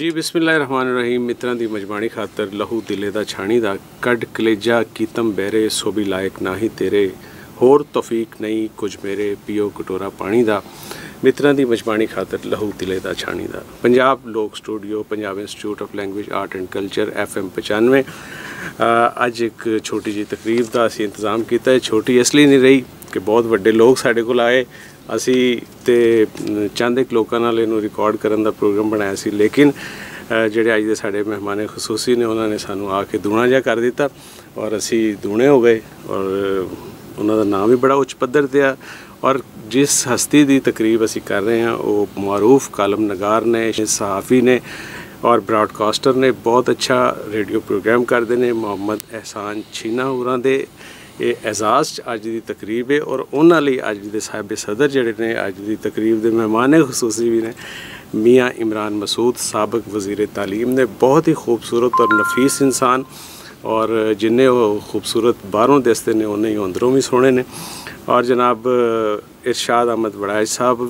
ਜੀ ਬਿਸਮਿਲ੍ਲਾਹਿਰਰਹਿਮਾਨਿਰਰਹੀਮ। ਮਿੱਤਰਾਂ ਦੀ ਮਜਬਾਣੀ ਖਾਤਰ ਲਹੂ ਦਿਲੇ ਦਾ ਛਾਣੀ ਦਾ ਕੱਢ ਕਲੇਜਾ ਕੀਤਮ ਬਹਿਰੇ ਸੋ ਵੀ ਲਾਇਕ ਨਾਹੀ ਤੇਰੇ। ਹੋਰ ਤੌਫੀਕ ਨਹੀਂ ਕੁਝ ਮੇਰੇ ਪੀਓ ਕਟੋਰਾ ਪਾਣੀ ਦਾ। ਮਿੱਤਰਾਂ ਦੀ ਮਜਬਾਣੀ ਖਾਤਰ ਲਹੂ ਦਿਲੇ ਦਾ ਛਾਣੀ ਦਾ। Punjab Lok studio Punjab institute of language art and culture FM 95 uh, ਅੱਜ ਇੱਕ ਛੋਟੀ ਜਿਹੀ ਤਕਰੀਬ ਦਾ ਅਸੀਂ ਇੰਤਜ਼ਾਮ ਕੀਤਾ। ਹੈ ਛੋਟੀ ਇਸ ਲਈ ਨਹੀਂ ਰਹੀ ਕਿ ਬਹੁਤ ਵੱਡੇ ਲੋਕ ਸਾਡੇ ਕੋਲ ਆਏ। ਅਸੀਂ ਤੇ ਅਮ, ਚੰਦ ਇੱਕ ਲੋਕਾਂ ਨਾਲ ਇਹਨੂੰ ਰਿਕਾਰਡ ਕਰਨ ਦਾ ਪ੍ਰੋਗਰਾਮ ਬਣਾਇਆ ਸੀ ਲੇਕਿਨ ਜਿਹੜੇ ਅੱਜ ਦੇ ਸਾਡੇ ਮਹਿਮਾਨ ਖਸੂਸੀ ਨੇ ਉਹਨਾਂ ਨੇ ਸਾਨੂੰ ਆ ਕੇ ਦੂਣਾ ਜਿਹਾ ਕਰ ਦਿੱਤਾ ਔਰ ਅਸੀਂ ਦੂਣੇ ਹੋ ਗਏ ਔਰ ਉਹਨਾਂ ਦਾ ਨਾਮ ਵੀ ਬੜਾ ਉੱਚ ਪੱਧਰ ਤੇ ਆ ਔਰ ਜਿਸ ਹਸਤੀ ਦੀ ਤਕਰੀਬ ਅਸੀਂ ਕਰ ਰਹੇ ਹਾਂ ਉਹ ਮਾਰੂਫ ਕਾਲਮ ਨਗਾਰ ਨੇ ਸਹਾਫੀ ਨੇ ਔਰ ਬ੍ਰਾਡਕਾਸਟਰ ਨੇ ਬਹੁਤ ਅੱਛਾ ਰੇਡੀਓ ਪ੍ਰੋਗਰਾਮ ਕਰਦੇ ਨੇ ਮੁਹੰਮਦ ਅਹਿਸਾਨ ਛੀਨਾ ਹੋਰਾਂ ਦੇ ਇਹ ਐਜ਼ਾਜ਼ 'ਚ ਅੱਜ ਦੀ ਤਕਰੀਬ ਹੈ ਔਰ ਉਹਨਾਂ ਲਈ ਅੱਜ ਦੇ ਸਾਹਿਬ ਸਦਰ ਜਿਹੜੇ ਨੇ ਅੱਜ ਦੀ ਤਕਰੀਬ ਦੇ ਮਹਿਮਾਨ ਖਸੂਸੀ ਵੀ ਨੇ। ਮੀਆਂ ਇਮਰਾਨ ਮਸੂਦ ਸਾਬਕ ਵਜ਼ੀਰ ਤਾਲੀਮ ਨੇ ਬਹੁਤ ਹੀ ਖੂਬਸੂਰਤ ਔਰ ਨਫੀਸ ਇਨਸਾਨ ਔਰ ਜਿੰਨੇ ਉਹ ਖੂਬਸੂਰਤ ਬਾਹਰੋਂ ਦਿਸਦੇ ਨੇ, ਉਹਨੇ ਹੀ ਅੰਦਰੋਂ ਵੀ ਸੋਹਣੇ ਨੇ। ਔਰ ਜਨਾਬ, ਇਰਸ਼ਾਦ ਅਹਿਮਦ ਵੜਾਇਜ ਸਾਹਿਬ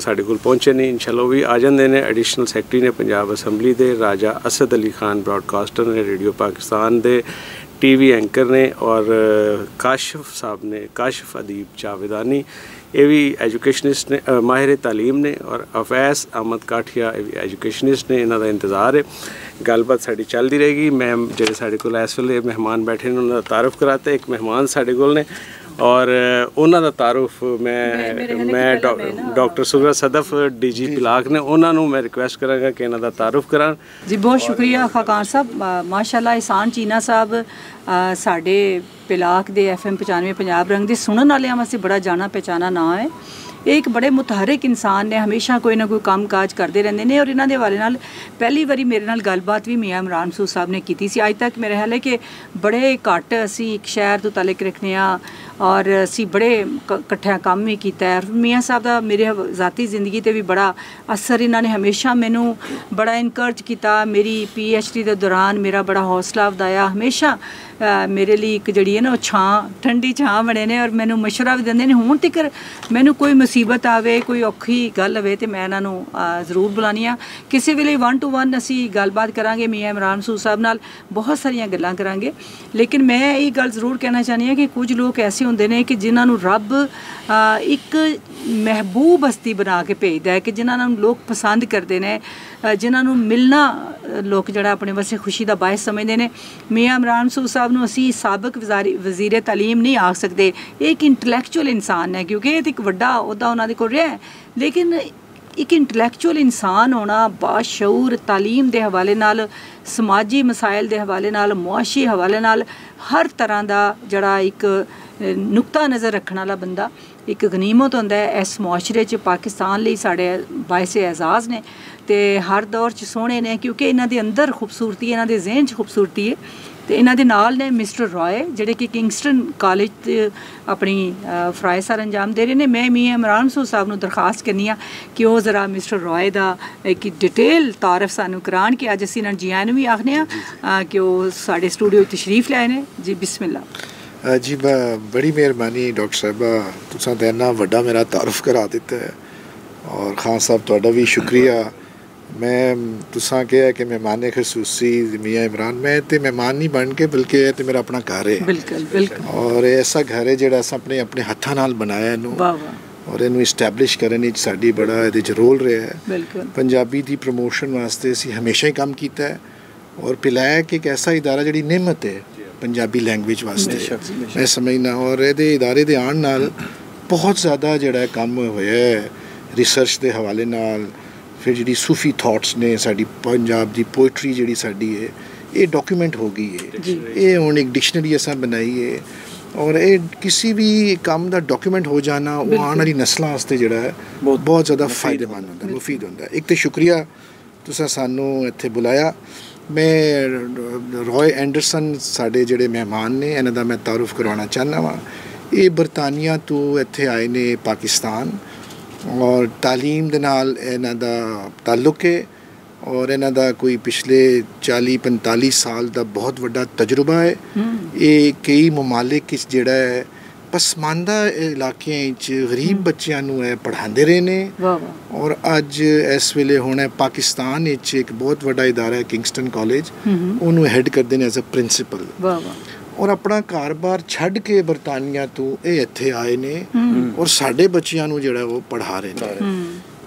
ਸਾਡੇ ਕੋਲ ਪਹੁੰਚੇ ਨੇ, ਇਨਸ਼ਾਅੱਲਾ ਉਹ ਵੀ ਆ ਜਾਂਦੇ ਨੇ। ਐਡੀਸ਼ਨਲ ਸੈਕਟਰੀ ਨੇ ਪੰਜਾਬ ਅਸੈਂਬਲੀ ਦੇ, ਰਾਜਾ ਅਸਦ ਅਲੀ ਖਾਨ ਬ੍ਰਾਡਕਾਸਟਰ ਨੇ, ਰੇਡੀਓ ਪਾਕਿਸਤਾਨ ਦੇ ਟੀਵੀ ਐਂਕਰ ਨੇ ਔਰ ਅ, ਕਾਸ਼ਫ ਸਾਹਿਬ ਨੇ ਕਾਸ਼ਫ ਅਦੀਬ ਜਾਵੇਦਾਨੀ ਇਹ ਵੀ ਐਜੂਕੇਸ਼ਨਿਸਟ ਨੇ ਅ, ਮਾਹਿਰ ਤਾਲੀਮ ਨੇ ਔਰ ਅਫੈਸ ਅਹਿਮਦ ਕਾਠੀਆ ਇਹ ਵੀ ਐਜੂਕੇਸ਼ਨਿਸਟ ਨੇ ਇਹਨਾਂ ਦਾ ਇੰਤਜ਼ਾਰ ਹੈ ਗੱਲਬਾਤ ਸਾਡੀ ਚੱਲਦੀ ਰਹੇਗੀ ਮੈਂ ਜਿਹੜੇ ਸਾਡੇ ਕੋਲ ਇਸ ਵੇਲੇ ਮਹਿਮਾਨ ਬੈਠੇ ਨੇ ਉਹਨਾਂ ਦਾ ਤਾਰਫ ਕਰਾਤਾ ਇੱਕ ਮਹਿਮਾਨ ਸਾਡੇ ਕੋਲ ਨੇ ਔਰ ਉਹਨਾਂ ਦਾ ਤਾਰਫ ਮੈਂ ਮੈਂ ਡਾਕਟਰ ਸੁਗਰਾ ਸਦਫ ਡੀਜੀ ਪਿਲਾਕ ਨੇ ਉਹਨਾਂ ਨੂੰ ਮੈਂ ਰਿਕੁਐਸਟ ਕਰਾਂਗਾ ਕਿ ਇਹਨਾਂ ਦਾ ਤਾਰਫ ਕਰਾਂ ਜੀ ਬਹੁਤ ਸ਼ੁਕਰੀਆ ਖਾਕਾਨ ਸਾਹਿਬ। ਮਾਸ਼ਾਅੱਲਾ ਇਸਾਨ ਚੀਨਾ ਸਾਹਿਬ ਸਾਡੇ ਪਿਲਾਕ ਦੇ ਐਫਐਮ 95 ਪੰਜਾਬ ਰੰਗ ਦੇ ਸੁਣਨ ਵਾਲਿਆਂ ਵਾਸਤੇ ਬੜਾ ਜਾਣਾ ਪਛਾਣਾ ਨਾਂ ਹੈ। ਇਹ ਇੱਕ ਬੜੇ ਮੁਤਹਰਕ ਇਨਸਾਨ ਨੇ ਹਮੇਸ਼ਾ ਕੋਈ ਨਾ ਕੋਈ ਕੰਮ ਕਾਜ ਕਰਦੇ ਰਹਿੰਦੇ ਨੇ ਔਰ ਇਹਨਾਂ ਦੇ ਹਵਾਲੇ ਨਾਲ ਪਹਿਲੀ ਵਾਰੀ ਮੇਰੇ ਨਾਲ ਗੱਲਬਾਤ ਵੀ ਮੀਆਂ ਇਮਰਾਨ ਸੂ ਸਾਹਿਬ ਨੇ ਕੀਤੀ ਸੀ। ਅੱਜ ਤੱਕ ਮੇਰੇ ਖਿਆਲ ਹੈ ਕਿ ਬੜੇ ਘੱਟ ਅਸੀਂ ਇੱਕ ਸ਼ਹਿਰ ਤੋਂ ਤਾਲੁਕ ਰੱਖਨੇ ਆ ਔਰ ਅਸੀਂ ਬੜੇ ਇਕੱਠਿਆਂ ਕੰਮ ਵੀ ਕੀਤਾ ਹੈ। ਮੀਆਂ ਸਾਹਿਬ ਦਾ ਮੇਰੇ ਜ਼ਾਤੀ ਜ਼ਿੰਦਗੀ ਤੇ ਵੀ ਬੜਾ ਅਸਰ ਇਹਨਾਂ ਨੇ ਹਮੇਸ਼ਾ ਮੈਨੂੰ ਬੜਾ ਇਨਕਰਜ ਕੀਤਾ। ਮੇਰੀ ਡੀ ਦੇ ਦੌਰਾਨ ਮੇਰਾ ਬੜਾ ਹੌਸਲਾ ਵਧਾਇਆ। ਹਮੇਸ਼ਾ ਮੇਰੇ ਲਈ ਇੱਕ ਜਿਹੜੀ ਹੈ ਨਾ ਉਹ ਛਾਂ, ਠੰਡੀ ਛਾਂ ਬਣੇ ਨੇ ਔਰ ਮੈਨੂੰ ਮਸ਼ਵਰਾ ਵੀ ਦਿੰਦੇ ਨੇ। ਹੁਣ ਤੱਕ ਮੈਨੂੰ ਕੋਈ ਮੁਸੀਬਤ ਆਵੇ, ਕੋਈ ਔਖੀ ਗੱਲ ਹੋਵੇ ਤੇ ਮੈਂ ਇਹਨਾਂ ਨੂੰ ਜ਼ਰੂਰ ਬੁਲਾਨੀ ਆ ਕਿਸੇ ਵੇਲੇ 1 ਟੂ 1 ਅਸੀਂ ਗੱਲਬਾਤ ਕਰਾਂਗੇ, ਮੀਆਂ ਇਮਰਾਨ ਸੂ ਸਾਹਿਬ ਨਾਲ ਬਹੁਤ ਸਾਰੀਆਂ ਗੱਲਾਂ ਕਰਾਂਗੇ। ਲੇਕਿਨ ਮੈਂ ਇਹ ਗੱਲ ਜ਼ਰੂਰ ਕਹਿਣਾ ਚਾਹਨੀ ਹਾਂ ਕਿ ਕੁਝ ਲੋਕ ਐਸੇ ਹੁੰਦੇ ਨੇ ਕਿ ਜਿਨ੍ਹਾਂ ਨੂੰ ਰੱਬ ਇੱਕ ਮਹਿਬੂਬ ਹਸਤੀ ਬਣਾ ਕੇ ਭੇਜਦਾ ਹੈ, ਕਿ ਜਿਨ੍ਹਾਂ ਨੂੰ ਲੋਕ ਪਸੰਦ ਕਰਦੇ ਨੇ। ਜਿਨ੍ਹਾਂ ਨੂੰ ਮਿਲਣਾ ਲੋਕ ਜਿਹੜਾ ਆਪਣੇ ਵਾਸਤੇ ਖੁਸ਼ੀ ਦਾ ਬਾਇਸ ਸਮਝਦੇ ਨੇ। ਮੀਆਂ ਇਮਰਾਨ ਸੂ ਸਾਹਿਬ ਨੂੰ ਅਸੀਂ ਸਾਬਕ ਵਜ਼ਾਰੀ, ਵਜ਼ੀਰ ਤਾਲੀਮ ਨਹੀਂ ਆਖ ਸਕਦੇ। ਇਹ ਇੱਕ ਇੰਟੈਲੈਕਚੁਅਲ ਇਨਸਾਨ ਹੈ, ਕਿਉਂਕਿ ਇਹ ਤਾਂ ਇੱਕ ਵੱਡਾ ਅਹੁਦਾ ਉਹਨਾਂ ਦੇ ਕੋਲ ਰਿਹਾ ਹੈ। ਲੇਕਿਨ ਇੱਕ ਇੰਟੈਲੈਕਚੁਅਲ ਇਨਸਾਨ ਹੋਣਾ ਬਾਸ਼ਊਰ ਤਾਲੀਮ ਦੇ ਹਵਾਲੇ ਨਾਲ, ਸਮਾਜੀ ਮਸਾਇਲ ਦੇ ਹਵਾਲੇ ਨਾਲ, ਮੁਆਸ਼ੀ ਹਵਾਲੇ ਨਾਲ, ਹਰ ਤਰ੍ਹਾਂ ਦਾ ਜਿਹੜਾ ਇੱਕ ਨੁਕਤਾ ਨਜ਼ਰ ਰੱਖਣ ਵਾਲਾ ਬੰਦਾ ਇੱਕ ਗਨੀਮਤ ਹੁੰਦਾ ਹੈ। ਇਸ ਮੁਆਸ਼ਰੇ 'ਚ ਪਾਕਿਸਤਾਨ ਲਈ ਸਾਡੇ ਬਾਇਸੇ ਐਜ਼ਾਜ਼ ਨੇ। ਤੇ ਹਰ ਦੌਰ 'ਚ ਸੋਹਣੇ ਨੇ ਕਿਉਂਕਿ ਇਹਨਾਂ ਦੇ ਅੰਦਰ ਖੂਬਸੂਰਤੀ ਇਹਨਾਂ ਦੇ ਜ਼ਿਹਨ 'ਚ ਖੂਬਸੂਰਤੀ ਹੈ ਤੇ ਇਹਨਾਂ ਦੇ ਨਾਲ ਨੇ ਮਿਸਟਰ ਰਾਏ ਜਿਹੜੇ ਕਿ ਕਿੰਗਸਟਨ ਕਾਲਜ ਤੇ ਆਪਣੀ ਅ, ਫਰਾਇ ਸਰ ਅੰਜਾਮ ਦੇ ਰਹੇ ਨੇ। ਮੈਂ ਮੀ ਇਮਰਾਨ ਸੂ ਸਾਹਿਬ ਨੂੰ ਦਰਖਾਸਤ ਕਰਨੀ ਆ ਕਿ ਉਹ ਜ਼ਰਾ ਮਿਸਟਰ ਰਾਏ ਦਾ ਇੱਕ ਡਿਟੇਲ ਤਾਰਫ ਸਾਨੂੰ ਕਰਾਣ ਕਿ ਅੱਜ ਅਸੀਂ ਇਹਨਾਂ ਜੀਆਂ ਨੂੰ ਵੀ ਆਖਨੇ ਆ ਕਿ ਉਹ ਸਾਡੇ ਸਟੂਡੀਓ 'ਚ ਤਸ਼ਰੀਫ ਲਿਆਏ ਨੇ। ਜੀ ਬਿਸਮਿਲ੍ਲਾ। ਜੀ ਬ- ਬੜੀ ਮਿਹਰਬਾਨੀ ਡਾਕਟਰ ਸਾਹਿਬਾ ਤੁਸੀਂ ਤਾਂ ਇੰਨਾ ਵੱਡਾ ਮੇਰਾ ਤਾਰਫ ਕਰਾ ਦਿੱਤਾ ਹੈ। ਔਰ ਖਾਨ ਸਾਹਿਬ ਤੁਹਾਡਾ ਵੀ ਸ਼ੁਕਰੀਆ। ਮੈਂ ਤੁਸਾਂ ਕਿਹਾ ਕਿ ਮਹਿਮਾਨ ਖਸੂਸੀ ਮੀਆਂ ਇਮਰਾਨ ਮੈਂ ਤੇ ਮਹਿਮਾਨ ਨਹੀਂ ਬਣ ਕੇ ਬਲਕਿ ਇਹ ਤੇ ਮੇਰਾ ਆਪਣਾ ਘਰ ਹੈ। ਬਿਲਕੁਲ ਬਿਲਕੁਲ। ਔਰ ਇਹ ਐਸਾ ਘਰ ਹੈ ਜਿਹੜਾ ਅਸਾਂ ਆਪਣੇ ਆਪਣੇ ਹੱਥਾਂ ਨਾਲ ਬਣਾਇਆ ਇਹਨੂੰ। ਵਾਹ ਵਾਹ। ਔਰ ਇਹਨੂੰ ਇਸਟੈਬਲਿਸ਼ ਕਰਨ ਵਿੱਚ ਸਾਡੀ ਬੜਾ ਇਹਦੇ ਚ ਰੋਲ ਰਿਹਾ ਹੈ। ਬਿਲਕੁਲ। ਪੰਜਾਬੀ ਦੀ ਪ੍ਰਮੋਸ਼ਨ ਵਾਸਤੇ ਅਸੀਂ ਹਮੇਸ਼ਾ ਹੀ ਕੰਮ ਕੀਤਾ ਹੈ। ਔਰ ਪਿਲਾਇਕ ਇੱਕ ਐਸਾ ਇਦਾਰਾ ਜਿਹੜੀ ਨਿਮਤ ਹੈ ਪੰਜਾਬੀ ਲੈਂਗੁਏਜ ਵਾਸਤੇ। ਮੈਂ ਸਮਝਦਾ ਔਰ ਇਹਦੇ ਇਦਾਰੇ ਦੇ ਆਉਣ ਨਾਲ ਬਹੁਤ ਜ਼ਿਆਦਾ ਜਿਹੜਾ ਕੰਮ ਹੋਇਆ ਹੈ ਰਿਸਰਚ ਦੇ ਹਵਾਲੇ ਨਾਲ ਫਿਰ ਜਿਹੜੀ ਸੂਫੀ ਥਾਟਸ ਨੇ ਸਾਡੀ ਪੰਜਾਬ ਦੀ ਪੋਇਟਰੀ ਜਿਹੜੀ ਸਾਡੀ ਹੈ ਇਹ ਡਾਕੂਮੈਂਟ ਹੋ ਗਈ ਹੈ। ਇਹ ਹੁਣ ਇੱਕ ਡਿਕਸ਼ਨਰੀ ਅਸਾਂ ਬਣਾਈ ਹੈ ਔਰ ਇਹ ਕਿਸੇ ਵੀ ਕੰਮ ਦਾ ਡਾਕੂਮੈਂਟ ਹੋ ਜਾਣਾ ਉਹ ਆਉਣ ਵਾਲੀ ਨਸਲਾਂ ਵਾਸਤੇ ਜਿਹੜਾ ਹੈ ਬਹੁਤ ਜ਼ਿਆਦਾ ਫਾਇਦੇਮੰਦ ਹੁੰਦਾ ਮੁਫੀਦ ਹੁੰਦਾ। ਇੱਕ ਤੇ ਸ਼ੁਕਰੀਆ ਤੁਸੀਂ ਸਾਨੂੰ ਇੱਥੇ ਬੁਲਾਇਆ। ਮੈਂ ਰॉय ਐਂਡਰਸਨ ਸਾਡੇ ਜਿਹੜੇ ਮਹਿਮਾਨ ਨੇ ਇਹਨਾਂ ਦਾ ਮੈਂ ਤਾਰਫ ਕਰਵਾਉਣਾ ਚਾਹੁੰਦਾ ਵਾਂ। ਇਹ ਬਰਤਾਨੀਆ ਤੋਂ ਇੱਥੇ ਆਏ ਨੇ ਪਾਕਿਸਤਾਨ। ਔਰ ਤਾਲੀਮ ਦੇ ਨਾਲ ਇਹਨਾਂ ਦਾ ਤਾਲੁਕ ਹੈ ਔਰ ਇਹਨਾਂ ਦਾ ਕੋਈ ਪਿਛਲੇ 40 45 ਸਾਲ ਦਾ ਬਹੁਤ ਵੱਡਾ ਤਜਰਬਾ ਹੈ। ਇਹ ਕਈ ਮਮਾਲਿਕ ਇਸ ਜਿਹੜਾ ਹੈ ਪਸਮਾਨਦਾ ਇਲਾਕਿਆਂ ਵਿੱਚ ਗਰੀਬ ਬੱਚਿਆਂ ਨੂੰ ਇਹ ਪੜ੍ਹਾਉਂਦੇ ਰਹੇ ਨੇ। ਔਰ ਅੱਜ ਇਸ ਵੇਲੇ ਹੁਣ ਇਹ ਪਾਕਿਸਤਾਨ ਵਿੱਚ ਇੱਕ ਬਹੁਤ ਵੱਡਾ ਇਦਾਰਾ ਹੈ ਕਿੰਗਸਟਨ ਕਾਲਜ। ਹੂੰ ਹੂੰ। ਉਹਨੂੰ ਹੈਡ ਕਰਦੇ ਨੇ ਐਜ਼ ਅ ਪ੍ਰਿੰਸੀਪਲ ਵਾਹ ਵਾਹ। ਔਰ ਆਪਣਾ ਘਰ-ਬਾਰ ਛੱਡ ਕੇ ਬਰਤਾਨੀਆ ਤੋਂ ਇਹ ਇੱਥੇ ਆਏ ਨੇ ਔਰ ਸਾਡੇ ਬੱਚਿਆਂ ਨੂੰ ਜਿਹੜਾ ਉਹ ਪੜ੍ਹਾ ਰਹੇ ਨੇ।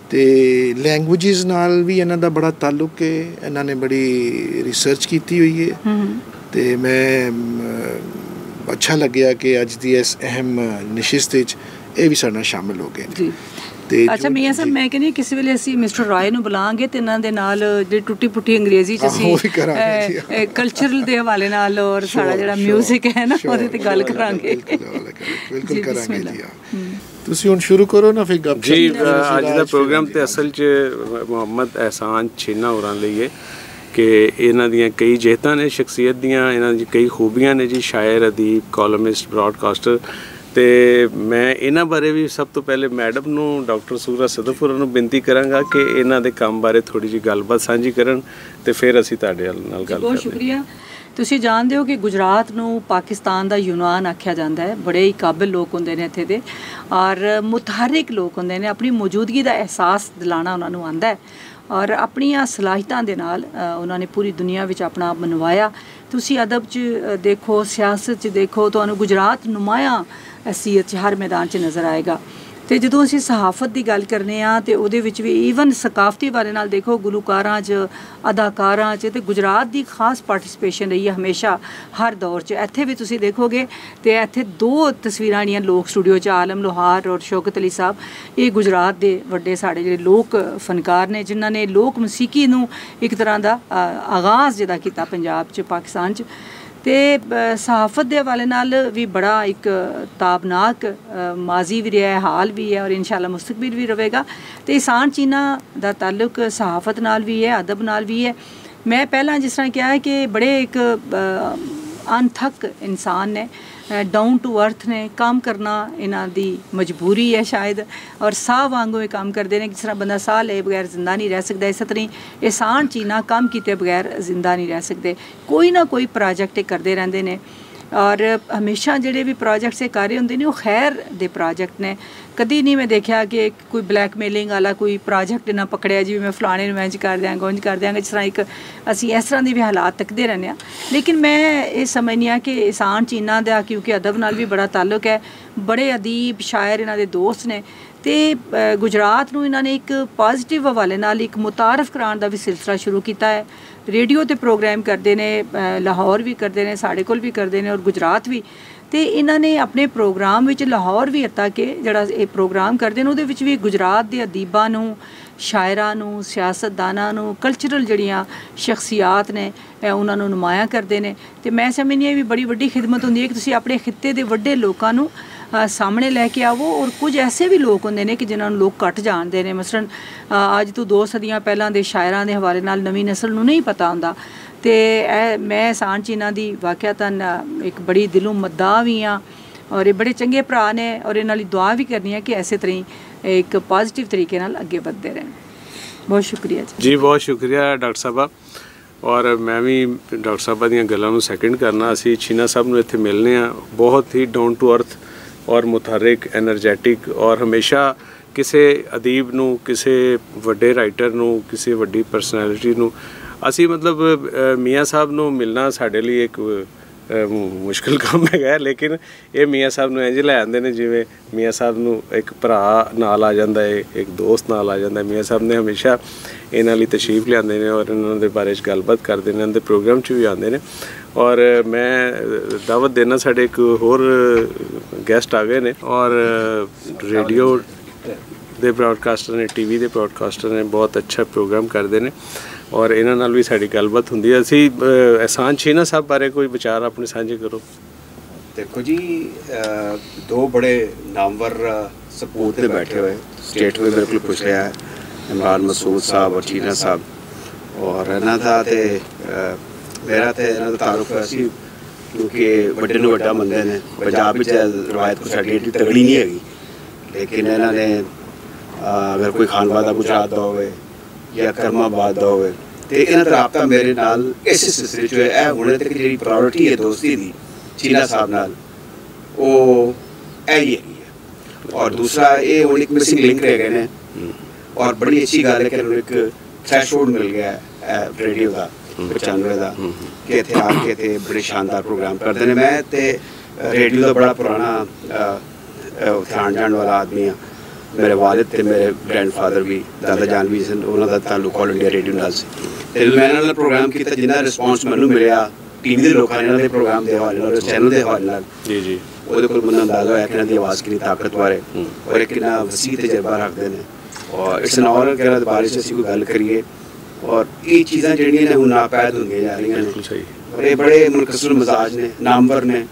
ਤੇ ਲੈਂਗੁਏਜਸ ਨਾਲ ਵੀ ਇਹਨਾਂ ਦਾ ਬੜਾ ਤਾਲੁਕ ਹੈ ਇਹਨਾਂ ਨੇ ਬੜੀ ਰਿਸਰਚ ਕੀਤੀ ਹੋਈ ਹੈ। ਤੇ ਮੈਂ ਅੱਛਾ ਲੱਗਿਆ ਕਿ ਅੱਜ ਦੀ ਇਸ ਅਹਿਮ ਨਿਸ਼ਿਸਤ ਵਿੱਚ ਇਹ ਵੀ ਸਾਡੇ ਨਾਲ ਸ਼ਾਮਿਲ ਹੋ ਗਏ ਜੀ। ਤੇ ਅੱਛਾ ਮੀਆਂ ਸਾਹਿਬ। ਮੈਂ ਕਹਿੰਦੀ ਕਿਸੇ ਵੇਲੇ ਅਸੀਂ ਮਿਸਟਰ ਰਾਏ ਨੂੰ ਬੁਲਾਵਾਂਗੇ ਤੇ ਇਹਨਾਂ ਦੇ ਨਾਲ ਜਿਹੜੀ ਟੁੱਟੀ ਪੁੱਟੀ ਅੰਗਰੇਜ਼ੀ ਚ ਅਸੀਂ। ਕਲਚਰਲ ਦੇ ਹਵਾਲੇ ਨਾਲ ਔਰ ਸਾਡਾ ਜਿਹੜਾ sure, ਮਿਊਜ਼ਿਕ ਹੈ ਨਾ ਉਹਦੇ ਤੇ ਗੱਲ ਕਰਾਂਗੇ ਬਿਲਕੁਲ ਕਰਾਂਗੇ, ਜੀ। ਤੁਸੀਂ ਹੁਣ ਸ਼ੁਰੂ ਕਰੋ ਨਾ ਫਿਰ ਗੱਪ ਜੀ ਅੱਜ ਦਾ ਪ੍ਰੋਗਰਾਮ ਤੇ ਅਸਲ 'ਚ ਮੁਹੰਮਦ ਅਹਿਸਾਨ ਛੀਨਾ ਹੋਰਾਂ ਲਈ ਹੈ ਕਿ ਇਹਨਾਂ ਦੀਆਂ ਕਈ ਜੇਤਾਂ ਨੇ ਸ਼ਖਸੀਅਤ ਦੀਆਂ ਇਹਨਾਂ ਦੀ ਕਈ ਖੂਬੀਆਂ ਨੇ ਜੀ ਸ਼ਾਇਰ ਅਦੀਬ ਕਾਲਮਿਸਟ ਬ੍ਰਾਡਕਾਸਟਰ ਤੇ ਮੈਂ ਇਹਨਾਂ ਬਾਰੇ ਵੀ ਸਭ ਤੋਂ ਪਹਿਲੇ ਮੈਡਮ ਨੂੰ ਡਾਕਟਰ ਸੂਰਾ ਸਦਫੁਰ ਨੂੰ ਬੇਨਤੀ ਕਰਾਂਗਾ ਕਿ ਇਹਨਾਂ ਦੇ ਕੰਮ ਬਾਰੇ ਥੋੜੀ ਜੀ ਗੱਲਬਾਤ ਸਾਂਝੀ ਕਰਨ ਤੇ ਫਿਰ ਅਸੀਂ ਤੁਹਾਡੇ ਨਾਲ ਗੱਲ ਬਹੁਤ ਕਰਾਂਗੇ ਸ਼ੁਕਰੀਆ। ਤੁਸੀਂ ਜਾਣਦੇ ਹੋ ਕਿ ਗੁਜਰਾਤ ਨੂੰ ਪਾਕਿਸਤਾਨ ਦਾ ਯੂਨਾਨ ਆਖਿਆ ਜਾਂਦਾ ਹੈ। ਬੜੇ ਹੀ ਕਾਬਿਲ ਲੋਕ ਹੁੰਦੇ ਨੇ ਇੱਥੇ ਦੇ। ਔਰ ਮੁਤਹਰਿਕ ਲੋਕ ਹੁੰਦੇ ਨੇ। ਆਪਣੀ ਮੌਜੂਦਗੀ ਦਾ ਅਹਿਸਾਸ ਦਿਲਾਣਾ ਉਹਨਾਂ ਨੂੰ ਆਂਦਾ ਹੈ। ਔਰ ਆਪਣੀਆਂ ਸਲਾਹਿਤਾਂ ਦੇ ਨਾਲ ਉਹਨਾਂ ਨੇ ਪੂਰੀ ਦੁਨੀਆ ਵਿੱਚ ਆਪਣਾ ਆਪ ਮਨਵਾਇਆ। ਤੁਸੀਂ ਅਦਬ 'ਚ ਦੇਖੋ ਸਿਆਸਤ 'ਚ ਦੇਖੋ ਤੁਹਾਨੂੰ ਗੁਜਰਾਤ ਨੁਮਾਇਆ ਅਸੀਅਤ 'ਚ ਹਰ ਮੈਦਾਨ 'ਚ ਨਜ਼ਰ ਆਏਗਾ। ਤੇ ਜਦੋਂ ਅਸੀਂ ਸਹਾਫਤ ਦੀ ਗੱਲ ਕਰਨੇ ਆ, ਤੇ ਉਹਦੇ ਵਿੱਚ ਵੀ ਈਵਨ ਸਕਾਫਤੀ ਬਾਰੇ ਨਾਲ ਦੇਖੋ, ਗੁਲੂਕਾਰਾਂ 'ਚ, ਅਦਾਕਾਰਾਂ 'ਚ ਤੇ ਗੁਜਰਾਤ ਦੀ ਖਾਸ ਪਾਰਟਿਸਿਪੇਸ਼ਨ ਰਹੀ ਹੈ ਹਮੇਸ਼ਾ ਹਰ ਦੌਰ 'ਚ। ਇੱਥੇ ਵੀ ਤੁਸੀਂ ਦੇਖੋਗੇ ਤੇ ਇੱਥੇ ਦੋ ਤਸਵੀਰਾਂ ਆਣੀਆਂ ਲੋਕ ਸਟੂਡੀਓ 'ਚ, ਆਲਮ ਲੋਹਾਰ ਔਰ ਸ਼ੌਕਤ ਅਲੀ ਸਾਹਿਬ। ਇਹ ਗੁਜਰਾਤ ਦੇ ਵੱਡੇ ਸਾਡੇ ਜਿਹੜੇ ਲੋਕ ਫਨਕਾਰ ਨੇ, ਜਿਨ੍ਹਾਂ ਨੇ ਲੋਕ ਮਸੀਕੀ ਨੂੰ ਇੱਕ ਤਰ੍ਹਾਂ ਦਾ ਆਗਾਜ਼ ਜਿਹਦਾ ਕੀਤਾ ਪੰਜਾਬ 'ਚ, ਪਾਕਿਸਤਾਨ 'ਚ। ਤੇ ਸਹਾਫਤ ਦੇ ਹਵਾਲੇ ਨਾਲ ਵੀ ਬੜਾ ਇੱਕ ਤਾਬਨਾਕ ਮਾਜ਼ੀ ਵੀ ਰਿਹਾ ਹੈ ਹਾਲ ਵੀ ਹੈ ਔਰ ਇਨਸ਼ਾਅੱਲਾ ਮੁਸਤਕਬਲ ਵੀ ਰਹੇਗਾ। ਤੇ ਇਸਾਨ ਚੀਨਾ ਦਾ ਤਾਲੁਕ ਸਹਾਫਤ ਨਾਲ ਵੀ ਹੈ ਅਦਬ ਨਾਲ ਵੀ ਹੈ। ਮੈਂ ਪਹਿਲਾਂ ਜਿਸ ਤਰ੍ਹਾਂ ਕਿਹਾ ਹੈ ਕਿ ਬੜੇ ਇੱਕ ਅ, ਅਨਥਕ ਇਨਸਾਨ ਨੇ। ਡਾਊਨ ਟੂ ਅਰਥ ਨੇ ਕੰਮ ਕਰਨਾ ਇਹਨਾਂ ਦੀ ਮਜਬੂਰੀ ਹੈ ਸ਼ਾਇਦ, ਔਰ ਸਾਹ ਵਾਂਗੂ ਇਹ ਕੰਮ ਕਰਦੇ ਨੇ ਕਿਸ ਤਰ੍ਹਾਂ ਬੰਦਾ ਸਾਹ ਲਏ ਬਗੈਰ ਜ਼ਿੰਦਾ ਨਹੀਂ ਰਹਿ ਸਕਦਾ, ਇਸੇ ਤਰ੍ਹਾਂ ਹੀ ਇਸਾਨ ਚੀਨਾ ਕੰਮ ਕੀਤੇ ਬਗੈਰ ਜ਼ਿੰਦਾ ਨਹੀਂ ਰਹਿ ਸਕਦੇ। ਕੋਈ ਨਾ ਕੋਈ ਪ੍ਰੋਜੈਕਟ ਇਹ ਕਰਦੇ ਰਹਿੰਦੇ ਨੇ। ਔਰ ਹਮੇਸ਼ਾ ਜਿਹੜੇ ਵੀ ਪ੍ਰੋਜੈਕਟਸ ਇਹ ਕਰ ਰਹੇ ਹੁੰਦੇ ਨੇ, ਉਹ ਖੈਰ ਦੇ ਪ੍ਰੋਜੈਕਟ ਨੇ। ਕਦੀ ਨਹੀਂ ਮੈਂ ਦੇਖਿਆ ਕਿ ਕੋਈ ਬਲੈਕਮੇਲਿੰਗ ਵਾਲਾ ਕੋਈ ਪ੍ਰੋਜੈਕਟ ਨਾ ਪਕੜਿਆ, ਜਿਵੇਂ ਮੈਂ ਫਲਾਣੇ ਨੂੰ ਇੰਜ ਕਰ ਦਿਆਂਗਾ, ਉਂਝ ਕਰ ਦਿਆਂਗਾ, ਜਿਸ ਤਰ੍ਹਾਂ ਇੱਕ ਅਸੀਂ ਇਸ ਤਰ੍ਹਾਂ ਦੀ ਵੀ ਹਾਲਾਤ ਤੱਕਦੇ ਰਹਿੰਦੇ ਆ ਲੇਕਿਨ ਮੈਂ ਇਹ ਸਮਝਨੀ ਆ ਕਿ ਇਸਾਨ ਚੀਨਾ ਦਾ, ਕਿਉਂਕਿ ਅਦਬ ਨਾਲ ਵੀ ਬੜਾ ਤਾਲੁਕ ਹੈ, ਬੜੇ ਅਦੀਬ ਸ਼ਾਇਰ ਇਹਨਾਂ ਦੇ ਦੋਸਤ ਨੇ ਤੇ ਗੁਜਰਾਤ ਨੂੰ ਇਹਨਾਂ ਨੇ ਇੱਕ ਪੋਜ਼ਿਟਿਵ ਹਵਾਲੇ ਨਾਲ, ਇੱਕ ਮੁਤਾਰਫ ਕਰਾਉਣ ਦਾ ਵੀ ਸਿਲਸਿਲਾ ਸ਼ੁਰੂ ਕੀਤਾ ਹੈ। ਰੇਡੀਓ ਤੇ ਪ੍ਰੋਗਰਾਮ ਕਰਦੇ ਨੇ ਲਾਹੌਰ ਵੀ ਕਰਦੇ ਨੇ, ਸਾਡੇ ਕੋਲ ਵੀ ਕਰਦੇ ਨੇ ਔਰ ਗੁਜਰਾਤ ਵੀ। ਤੇ ਇਹਨਾਂ ਨੇ ਆਪਣੇ ਪ੍ਰੋਗਰਾਮ ਵਿੱਚ ਲਾਹੌਰ ਵੀ ਅਤਾ ਕਿ ਜਿਹੜਾ ਇਹ ਪ੍ਰੋਗਰਾਮ ਕਰਦੇ ਨੇ, ਉਹਦੇ ਵਿੱਚ ਵੀ ਗੁਜਰਾਤ ਦੇ ਅਦੀਬਾਂ ਨੂੰ, ਸ਼ਾਇਰਾਂ ਨੂੰ, ਸਿਆਸਤਦਾਨਾਂ ਨੂੰ ਕਲਚਰਲ ਜਿਹੜੀਆਂ ਸ਼ਖਸੀਅਤ ਨੇ ਉਹਨਾਂ ਨੂੰ ਨੁਮਾਇਆ ਕਰਦੇ ਨੇ। ਤੇ ਮੈਂ ਸਮਝਦੀ ਹਾਂ ਵੀ ਬੜੀ ਵੱਡੀ ਖਿਦਮਤ ਹੁੰਦੀ ਹੈ ਕਿ ਤੁਸੀਂ ਆਪਣੇ ਖਿੱਤੇ ਦੇ ਵੱਡੇ ਲੋਕਾਂ ਨੂੰ ਸਾਹਮਣੇ ਲੈ ਕੇ ਆਵੋ ਔਰ ਕੁਝ ਐਸੇ ਵੀ ਲੋਕ ਹੁੰਦੇ ਨੇ ਕਿ ਜਿਨ੍ਹਾਂ ਨੂੰ ਲੋਕ ਘੱਟ ਜਾਣਦੇ ਨੇ। ਮਸਲਨ ਅੱਜ ਤੋਂ ਦੋ ਸਦੀਆਂ ਪਹਿਲਾਂ ਦੇ ਸ਼ਾਇਰਾਂ ਦੇ ਹਵਾਲੇ ਨਾਲ ਨਵੀਂ ਨਸਲ ਨੂੰ ਨਹੀਂ ਪਤਾ ਹੁੰਦਾ। ਤੇ ਇਹ ਮੈਂ ਸਾਨ ਇਹਨਾਂ ਦੀ ਵਾਕਿਆਤਨ ਅ, ਇੱਕ ਬੜੀ ਦਿਲੋਂ ਮੱਦਾ ਵੀ ਆ ਔਰ ਇਹ ਬੜੇ ਚੰਗੇ ਭਰਾ ਨੇ ਔਰ ਇਹਨਾਂ ਲਈ ਦੁਆ ਵੀ ਕਰਨੀ ਹੈ ਕਿ ਐਸੇ ਤਰ੍ਹਾਂ ਹੀ ਇੱਕ ਪੋਜ਼ਿਟਿਵ ਤਰੀਕੇ ਨਾਲ ਅੱਗੇ ਵਧਦੇ ਰਹਿਣ। ਬਹੁਤ ਸ਼ੁਕਰੀਆ ਜੀ। ਜੀ ਬਹੁਤ ਸ਼ੁਕਰੀਆ ਡਾਕਟਰ ਸਾਹਿਬਾ। ਔਰ ਮੈਂ ਵੀ ਡਾਕਟਰ ਸਾਹਿਬਾ ਦੀਆਂ ਗੱਲਾਂ ਨੂੰ ਸੈਕਿੰਡ ਕਰਨਾ। ਅਸੀਂ ਛੀਨਾ ਸਾਹਿਬ ਨੂੰ ਇੱਥੇ ਮਿਲਨੇ ਆ। ਬਹੁਤ ਹੀ ਡਾਊਨ ਟੂ ਅਰਥ ਔਰ ਮੁਤਹਰਕ એનર્ਜੈਟਿਕ ਔਰ ਹਮੇਸ਼ਾ ਕਿਸੇ ਅਦੀਬ ਨੂੰ, ਕਿਸੇ ਵੱਡੇ ਰਾਈਟਰ ਨੂੰ, ਕਿਸੇ ਵੱਡੀ ਪਰਸਨੈਲਿਟੀ ਨੂੰ ਅਸੀਂ ਮਤਲਬ ਮੀਆਂ ਸਾਹਿਬ ਨੂੰ ਮਿਲਣਾ ਸਾਡੇ ਲਈ ਇੱਕ ਮੁਸ਼ਕਲ ਕੰਮ ਹੈਗਾ ਲੇਕਿਨ ਇਹ ਮੀਆਂ ਸਾਹਿਬ ਨੂੰ ਇੰਜ ਲੈ ਆਉਂਦੇ ਨੇ ਜਿਵੇਂ ਮੀਆਂ ਸਾਹਿਬ ਨੂੰ ਇੱਕ ਭਰਾ ਨਾਲ ਆ ਜਾਂਦਾ ਹੈ, ਇੱਕ ਦੋਸਤ ਨਾਲ ਆ ਜਾਂਦਾ ਮੀਆਂ ਸਾਹਿਬ ਨੇ ਹਮੇਸ਼ਾ ਇਹਨਾਂ ਲਈ ਤਸ਼ਰੀਫ ਲਿਆਂਦੇ ਨੇ ਔਰ ਇਹਨਾਂ ਦੇ ਬਾਰੇ ਚ ਗੱਲਬਾਤ ਕਰਦੇ ਨੇ, ਇਹਨਾਂ ਦੇ ਪ੍ਰੋਗਰਾਮ 'ਚ ਵੀ ਆਉਂਦੇ ਨੇ। ਔਰ ਮੈਂ ਅ, ਦਾਵਤ ਦੇਣਾ ਸਾਡੇ ਇੱਕ ਹੋਰ ਗੈਸਟ ਆ ਗਏ ਨੇ ਔਰ ਰੇਡੀਓ ਦੇ ਬ੍ਰਾਡਕਾਸਟਰ ਨੇ ਟੀਵੀ ਦੇ ਬ੍ਰਾਡਕਾਸਟਰ ਨੇ ਬਹੁਤ ਅੱਛਾ ਪ੍ਰੋਗਰਾਮ ਕਰਦੇ ਨੇ ਔਰ ਇਹਨਾਂ ਨਾਲ ਵੀ ਸਾਡੀ ਗੱਲਬਾਤ ਹੁੰਦੀ ਹੈ। ਅਸੀਂ ਅਹਿਸਾਨ ਛੀਨਾ ਸਾਹਿਬ ਬਾਰੇ ਕੋਈ ਵਿਚਾਰ ਆਪਣੇ ਸਾਂਝੇ ਕਰੋ। ਦੇਖੋ ਜੀ ਦੋ ਬੜੇ ਨਾਮਵਰ ਸਪੂਤ ਤੇ ਬੈਠੇ ਹੋਏ ਸਟੇਟ ਵੀ ਬਿਲਕੁਲ ਪੁੱਛ ਰਿਹਾ ਹੈ ਇਮਰਾਨ ਮਸੂਦ ਸਾਹਿਬ ਔਰ ਛੀਨਾ ਸਾਹਿਬ। ਔਰ ਇਹਨਾਂ ਦਾ ਤੇ ਮੇਰਾ ਤੇ ਇਹਨਾਂ ਦਾ ਤਾਰੁਫ ਹੈ ਸੀ ਕਿਉਂਕਿ ਵੱਡੇ ਨੂੰ ਵੱਡਾ ਮੰਨਦੇ ਨੇ ਪੰਜਾਬ ਵਿੱਚ ਰਵਾਇਤ ਕੁਛ ਸਾਡੀ ਏਡੀ ਤਗੜੀ ਨਹੀਂ ਹੈਗੀ। ਲੇਕਿਨ ਇਹਨਾਂ ਨੇ ਅਗਰ ਕੋਈ ਖਾਨਵਾਦ ਦਾ ਗੁਜਰਾਤ ਦਾ ਹੋਵੇ ਜਾਂ ਕਰਮਾਬਾਦ ਦਾ ਹੋਵੇ ਤੇ ਇਹਨਾਂ ਦਾ ਰਾਬਤਾ ਮੇਰੇ ਨਾਲ ਇਸ ਸਿਲਸਿਲੇ 'ਚ ਹੈ ਇਹ ਹੁਣੇ ਤੱਕ ਜਿਹੜੀ ਪ੍ਰਾਇੋਰਟੀ ਹੈ ਦੋਸਤੀ ਦੀ ਚੀਨਾ ਸਾਹਿਬ ਨਾਲ ਉਹ ਇਹ ਹੀ ਹੈ। ਔਰ ਦੂਸਰਾ ਇਹ ਹੁਣ ਇੱਕ ਮਿਸਿੰਗ ਲਿੰਕ ਰਹਿ ਗਏ ਨੇ। ਔਰ ਬੜੀ ਅੱਛੀ ਗੱਲ ਹੈ ਕਿ ਉਹਨੂੰ ਇੱਕ ਥ੍ਰੈਸ਼ਹੋਲਡ ਮਿਲ ਗਿਆ ਹੈ ਰੇਡੀਓ ਦਾ। 95 ਦਾ। ਕਿ ਇੱਥੇ ਆ ਕੇ ਤੇ ਬੜੇ ਸ਼ਾਨਦਾਰ ਪ੍ਰੋਗਰਾਮ ਕਰਦੇ ਨੇ। ਮੈਂ ਤੇ ਰੇਡੀਓ ਦਾ ਬੜਾ ਪੁਰਾਣਾ ਉਠਾਣ ਜਾਣ ਵਾਲਾ ਆਦਮੀ ਆ। ਮੇਰੇ ਵਾਲਿਦ ਤੇ ਮੇਰੇ ਗ੍ਰੈਂਡਫਾਦਰ ਵੀ ਦਾਦਾ ਜਾਨ ਵੀ ਸਨ ਉਹਨਾਂ ਦਾ ਤਾਲੁਕ ਆਲ ਇੰਡੀਆ ਰੇਡੀਓ ਨਾਲ ਸੀ। ਤੇ ਮੈਂ ਨਾਲ ਪ੍ਰੋਗਰਾਮ ਕੀਤਾ ਜਿੰਨਾ ਰਿਸਪੌਂਸ ਮੈਨੂੰ ਮਿਲਿਆ ਟੀਵੀ ਦੇ ਲੋਕਾਂ ਨੇ ਇਹਨਾਂ ਦੇ ਪ੍ਰੋਗਰਾਮ ਦੇ ਹਵਾਲੇ ਨਾਲ ਚੈਨਲ ਦੇ ਹਵਾਲੇ ਨਾਲ ਜੀ ਜੀ। ਉਹਦੇ ਕੋਲ ਮੈਨੂੰ ਅੰਦਾਜ਼ਾ ਹੋਇਆ ਕਿ ਇਹਨਾਂ ਦੀ ਆਵਾਜ਼ ਕਿੰਨੀ ਤਾਕਤਵਰ ਹੈ। ਔਰ ਇਹ ਕਿੰਨਾ ਵਸੀਹ ਤਜਰਬਾ ਰੱਖਦੇ ਨੇ। ਔਰ ਇਟਸ ਐਨ ਆਨਰ ਕਿ ਇਹਨਾਂ ਦੇ ਬਾਰੇ 'ਚ ਅਸੀਂ ਕੋਈ ਗੱਲ ਕਰੀਏ। ਔਰ ਇਹ ਚੀਜ਼ਾਂ ਜਿਹੜੀਆਂ ਨੇ ਹੁਣ ਨਾਪੈਦ ਹੁੰਦੀਆਂ ਜਾ ਰਹੀਆਂ ਨੇ। ਬਿਲਕੁਲ ਸਹੀ। ਇਹ ਬੜੇ ਮੁਨਕਸਰ ਮਜ਼ਾਜ ਨੇ ਨਾਮਵਰ ਨੇ।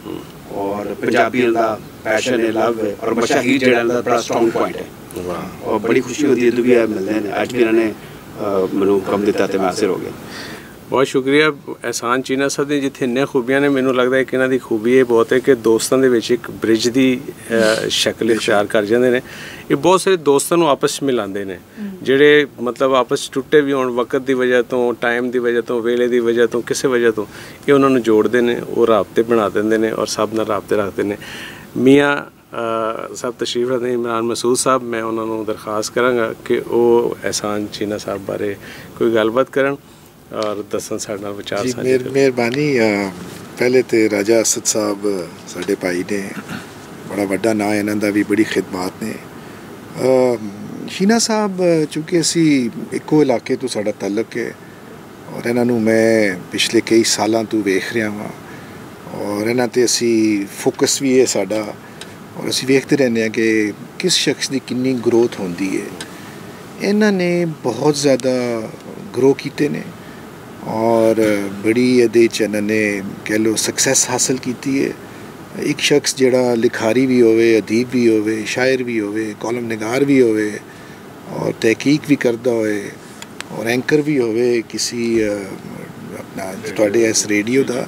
ਔਰ ਪੰਜਾਬੀਆਂ ਦਾ ਪੈਸ਼ਨ ਹੈ ਲਵ ਹੈ ਔਰ ਮਸ਼ਾਹੀਰ ਜਿਹੜਾ ਦਾ ਬੜਾ ਸਟਰੋਂਗ ਪੁਆਇੰਟ ਹੈ। ਵਾਹ। ਔਰ ਬੜੀ ਖੁਸ਼ੀ ਹੁੰਦੀ ਹੈ ਜਦੋਂ ਵੀ ਇਹ ਮਿਲਦੇ ਨੇ। ਅੱਜ ਵੀ ਇਹਨਾਂ ਨੇ ਮੈਨੂੰ ਹੁਕਮ ਦਿੱਤਾ ਤੇ ਮੈਂ ਹਾਜ਼ਰ ਹੋ ਗਿਆ। ਬਹੁਤ ਸ਼ੁਕਰੀਆ ਅਹਿਸਾਨ ਚੀਨਾ ਸਾਹਿਬ ਦੀ ਜਿੱਥੇ ਇੰਨੇ ਖੂਬੀਆਂ ਨੇ ਮੈਨੂੰ ਲੱਗਦਾ ਹੈ ਕਿ ਇਹਨਾਂ ਦੀ ਖੂਬੀ ਇਹ ਬਹੁਤ ਹੈ ਕਿ ਦੋਸਤਾਂ ਦੇ ਵਿੱਚ ਇੱਕ ਬ੍ਰਿਜ ਦੀ ਸ਼ਕਲ ਇਖਤਿਆਰ ਕਰ ਜਾਂਦੇ ਨੇ। ਇਹ ਬਹੁਤ ਸਾਰੇ ਦੋਸਤਾਂ ਨੂੰ ਆਪਸ 'ਚ ਮਿਲਾਉਂਦੇ ਨੇ। ਜਿਹੜੇ ਮਤਲਬ ਆਪਸ ਟੁੱਟੇ ਵੀ ਹੋਣ ਵਕਤ ਦੀ ਵਜ੍ਹਾ ਤੋਂ ਟਾਈਮ ਦੀ ਵਜ੍ਹਾ ਤੋਂ ਵੇਲੇ ਦੀ ਵਜ੍ਹਾ ਤੋਂ ਕਿਸੇ ਵਜ੍ਹਾ ਤੋਂ ਇਹ ਉਹਨਾਂ ਨੂੰ ਜੋੜਦੇ ਨੇ ਉਹ ਰਾਬਤੇ ਬਣਾ ਦਿੰਦੇ ਨੇ ਔਰ ਸਭ ਨਾਲ ਰਾਬਤੇ ਰੱਖਦੇ ਨੇ। ਮੀਆਂ ਸਭ ਤਸ਼ਰੀਫ ਰੱਖਦੇ ਇਮਰਾਨ ਮਸੂਦ ਸਾਹਿਬ ਮੈਂ ਉਹਨਾਂ ਨੂੰ ਦਰਖਾਸਤ ਕਰਾਂਗਾ ਕਿ ਉਹ ਅਹਿਸਾਨ ਚੀਨਾ ਸਾਹਿਬ ਬਾਰੇ ਕੋਈ ਗੱਲਬਾਤ ਕਰਨ। ਔਰ ਦੱਸਣ ਸਾਡੇ ਨਾਲ ਵਿਚਾਰ ਜੀ ਸਾਂਝੇ ਕਰਨ ਮਿਹਰਬਾਨੀ ਪਹਿਲੇ ਤੇ ਰਾਜਾ ਅਸਦ ਸਾਹਿਬ ਸਾਡੇ ਭਾਈ ਨੇ ਬੜਾ ਵੱਡਾ ਨਾਂ ਇਹਨਾਂ ਦਾ ਵੀ ਬੜੀ ਖਿਦਮਤ ਨੇ। ਸ਼ੀਨਾ ਸਾਹਿਬ ਚੂੰਕਿ ਅਸੀਂ ਇੱਕੋ ਇਲਾਕੇ ਤੋਂ ਸਾਡਾ ਤਾਲੁਕ ਹੈ ਔਰ ਇਹਨਾਂ ਨੂੰ ਮੈਂ ਪਿਛਲੇ ਕਈ ਸਾਲਾਂ ਤੋਂ ਵੇਖ ਰਿਹਾ ਹਾਂ ਔਰ ਇਹਨਾਂ ਤੇ ਅਸੀਂ ਫੋਕਸ ਵੀ ਹੈ ਸਾਡਾ ਔਰ ਅਸੀਂ ਵੇਖਦੇ ਰਹਿੰਦੇ ਹਾਂ ਕਿ ਕਿਸ ਸ਼ਖਸ ਦੀ ਕਿੰਨੀ ਗਰੋਥ ਹੁੰਦੀ ਹੈ। ਇਹਨਾਂ ਨੇ ਬਹੁਤ ਜ਼ਿਆਦਾ ਗਰੋ ਕੀਤੇ ਨੇ। ਔਰ ਬੜੀ ਇਹਦੇ ਚ ਇਹਨਾਂ ਨੇ ਕਹਿ ਲਓ ਸਕਸੈਸ ਹਾਸਲ ਕੀਤੀ ਹੈ ਇੱਕ ਸ਼ਖਸ ਜਿਹੜਾ ਲਿਖਾਰੀ ਵੀ ਹੋਵੇ ਅਦੀਬ ਵੀ ਹੋਵੇ ਸ਼ਾਇਰ ਵੀ ਹੋਵੇ ਕਾਲਮ ਨਿਗਾਰ ਵੀ ਹੋਵੇ ਔਰ ਤਹਿਕੀਕ ਵੀ ਕਰਦਾ ਹੋਵੇ ਔਰ ਐਂਕਰ ਵੀ ਹੋਵੇ ਕਿਸੇ ਆਪਣਾ ਤੁਹਾਡੇ ਇਸ ਰੇਡੀਓ ਦਾ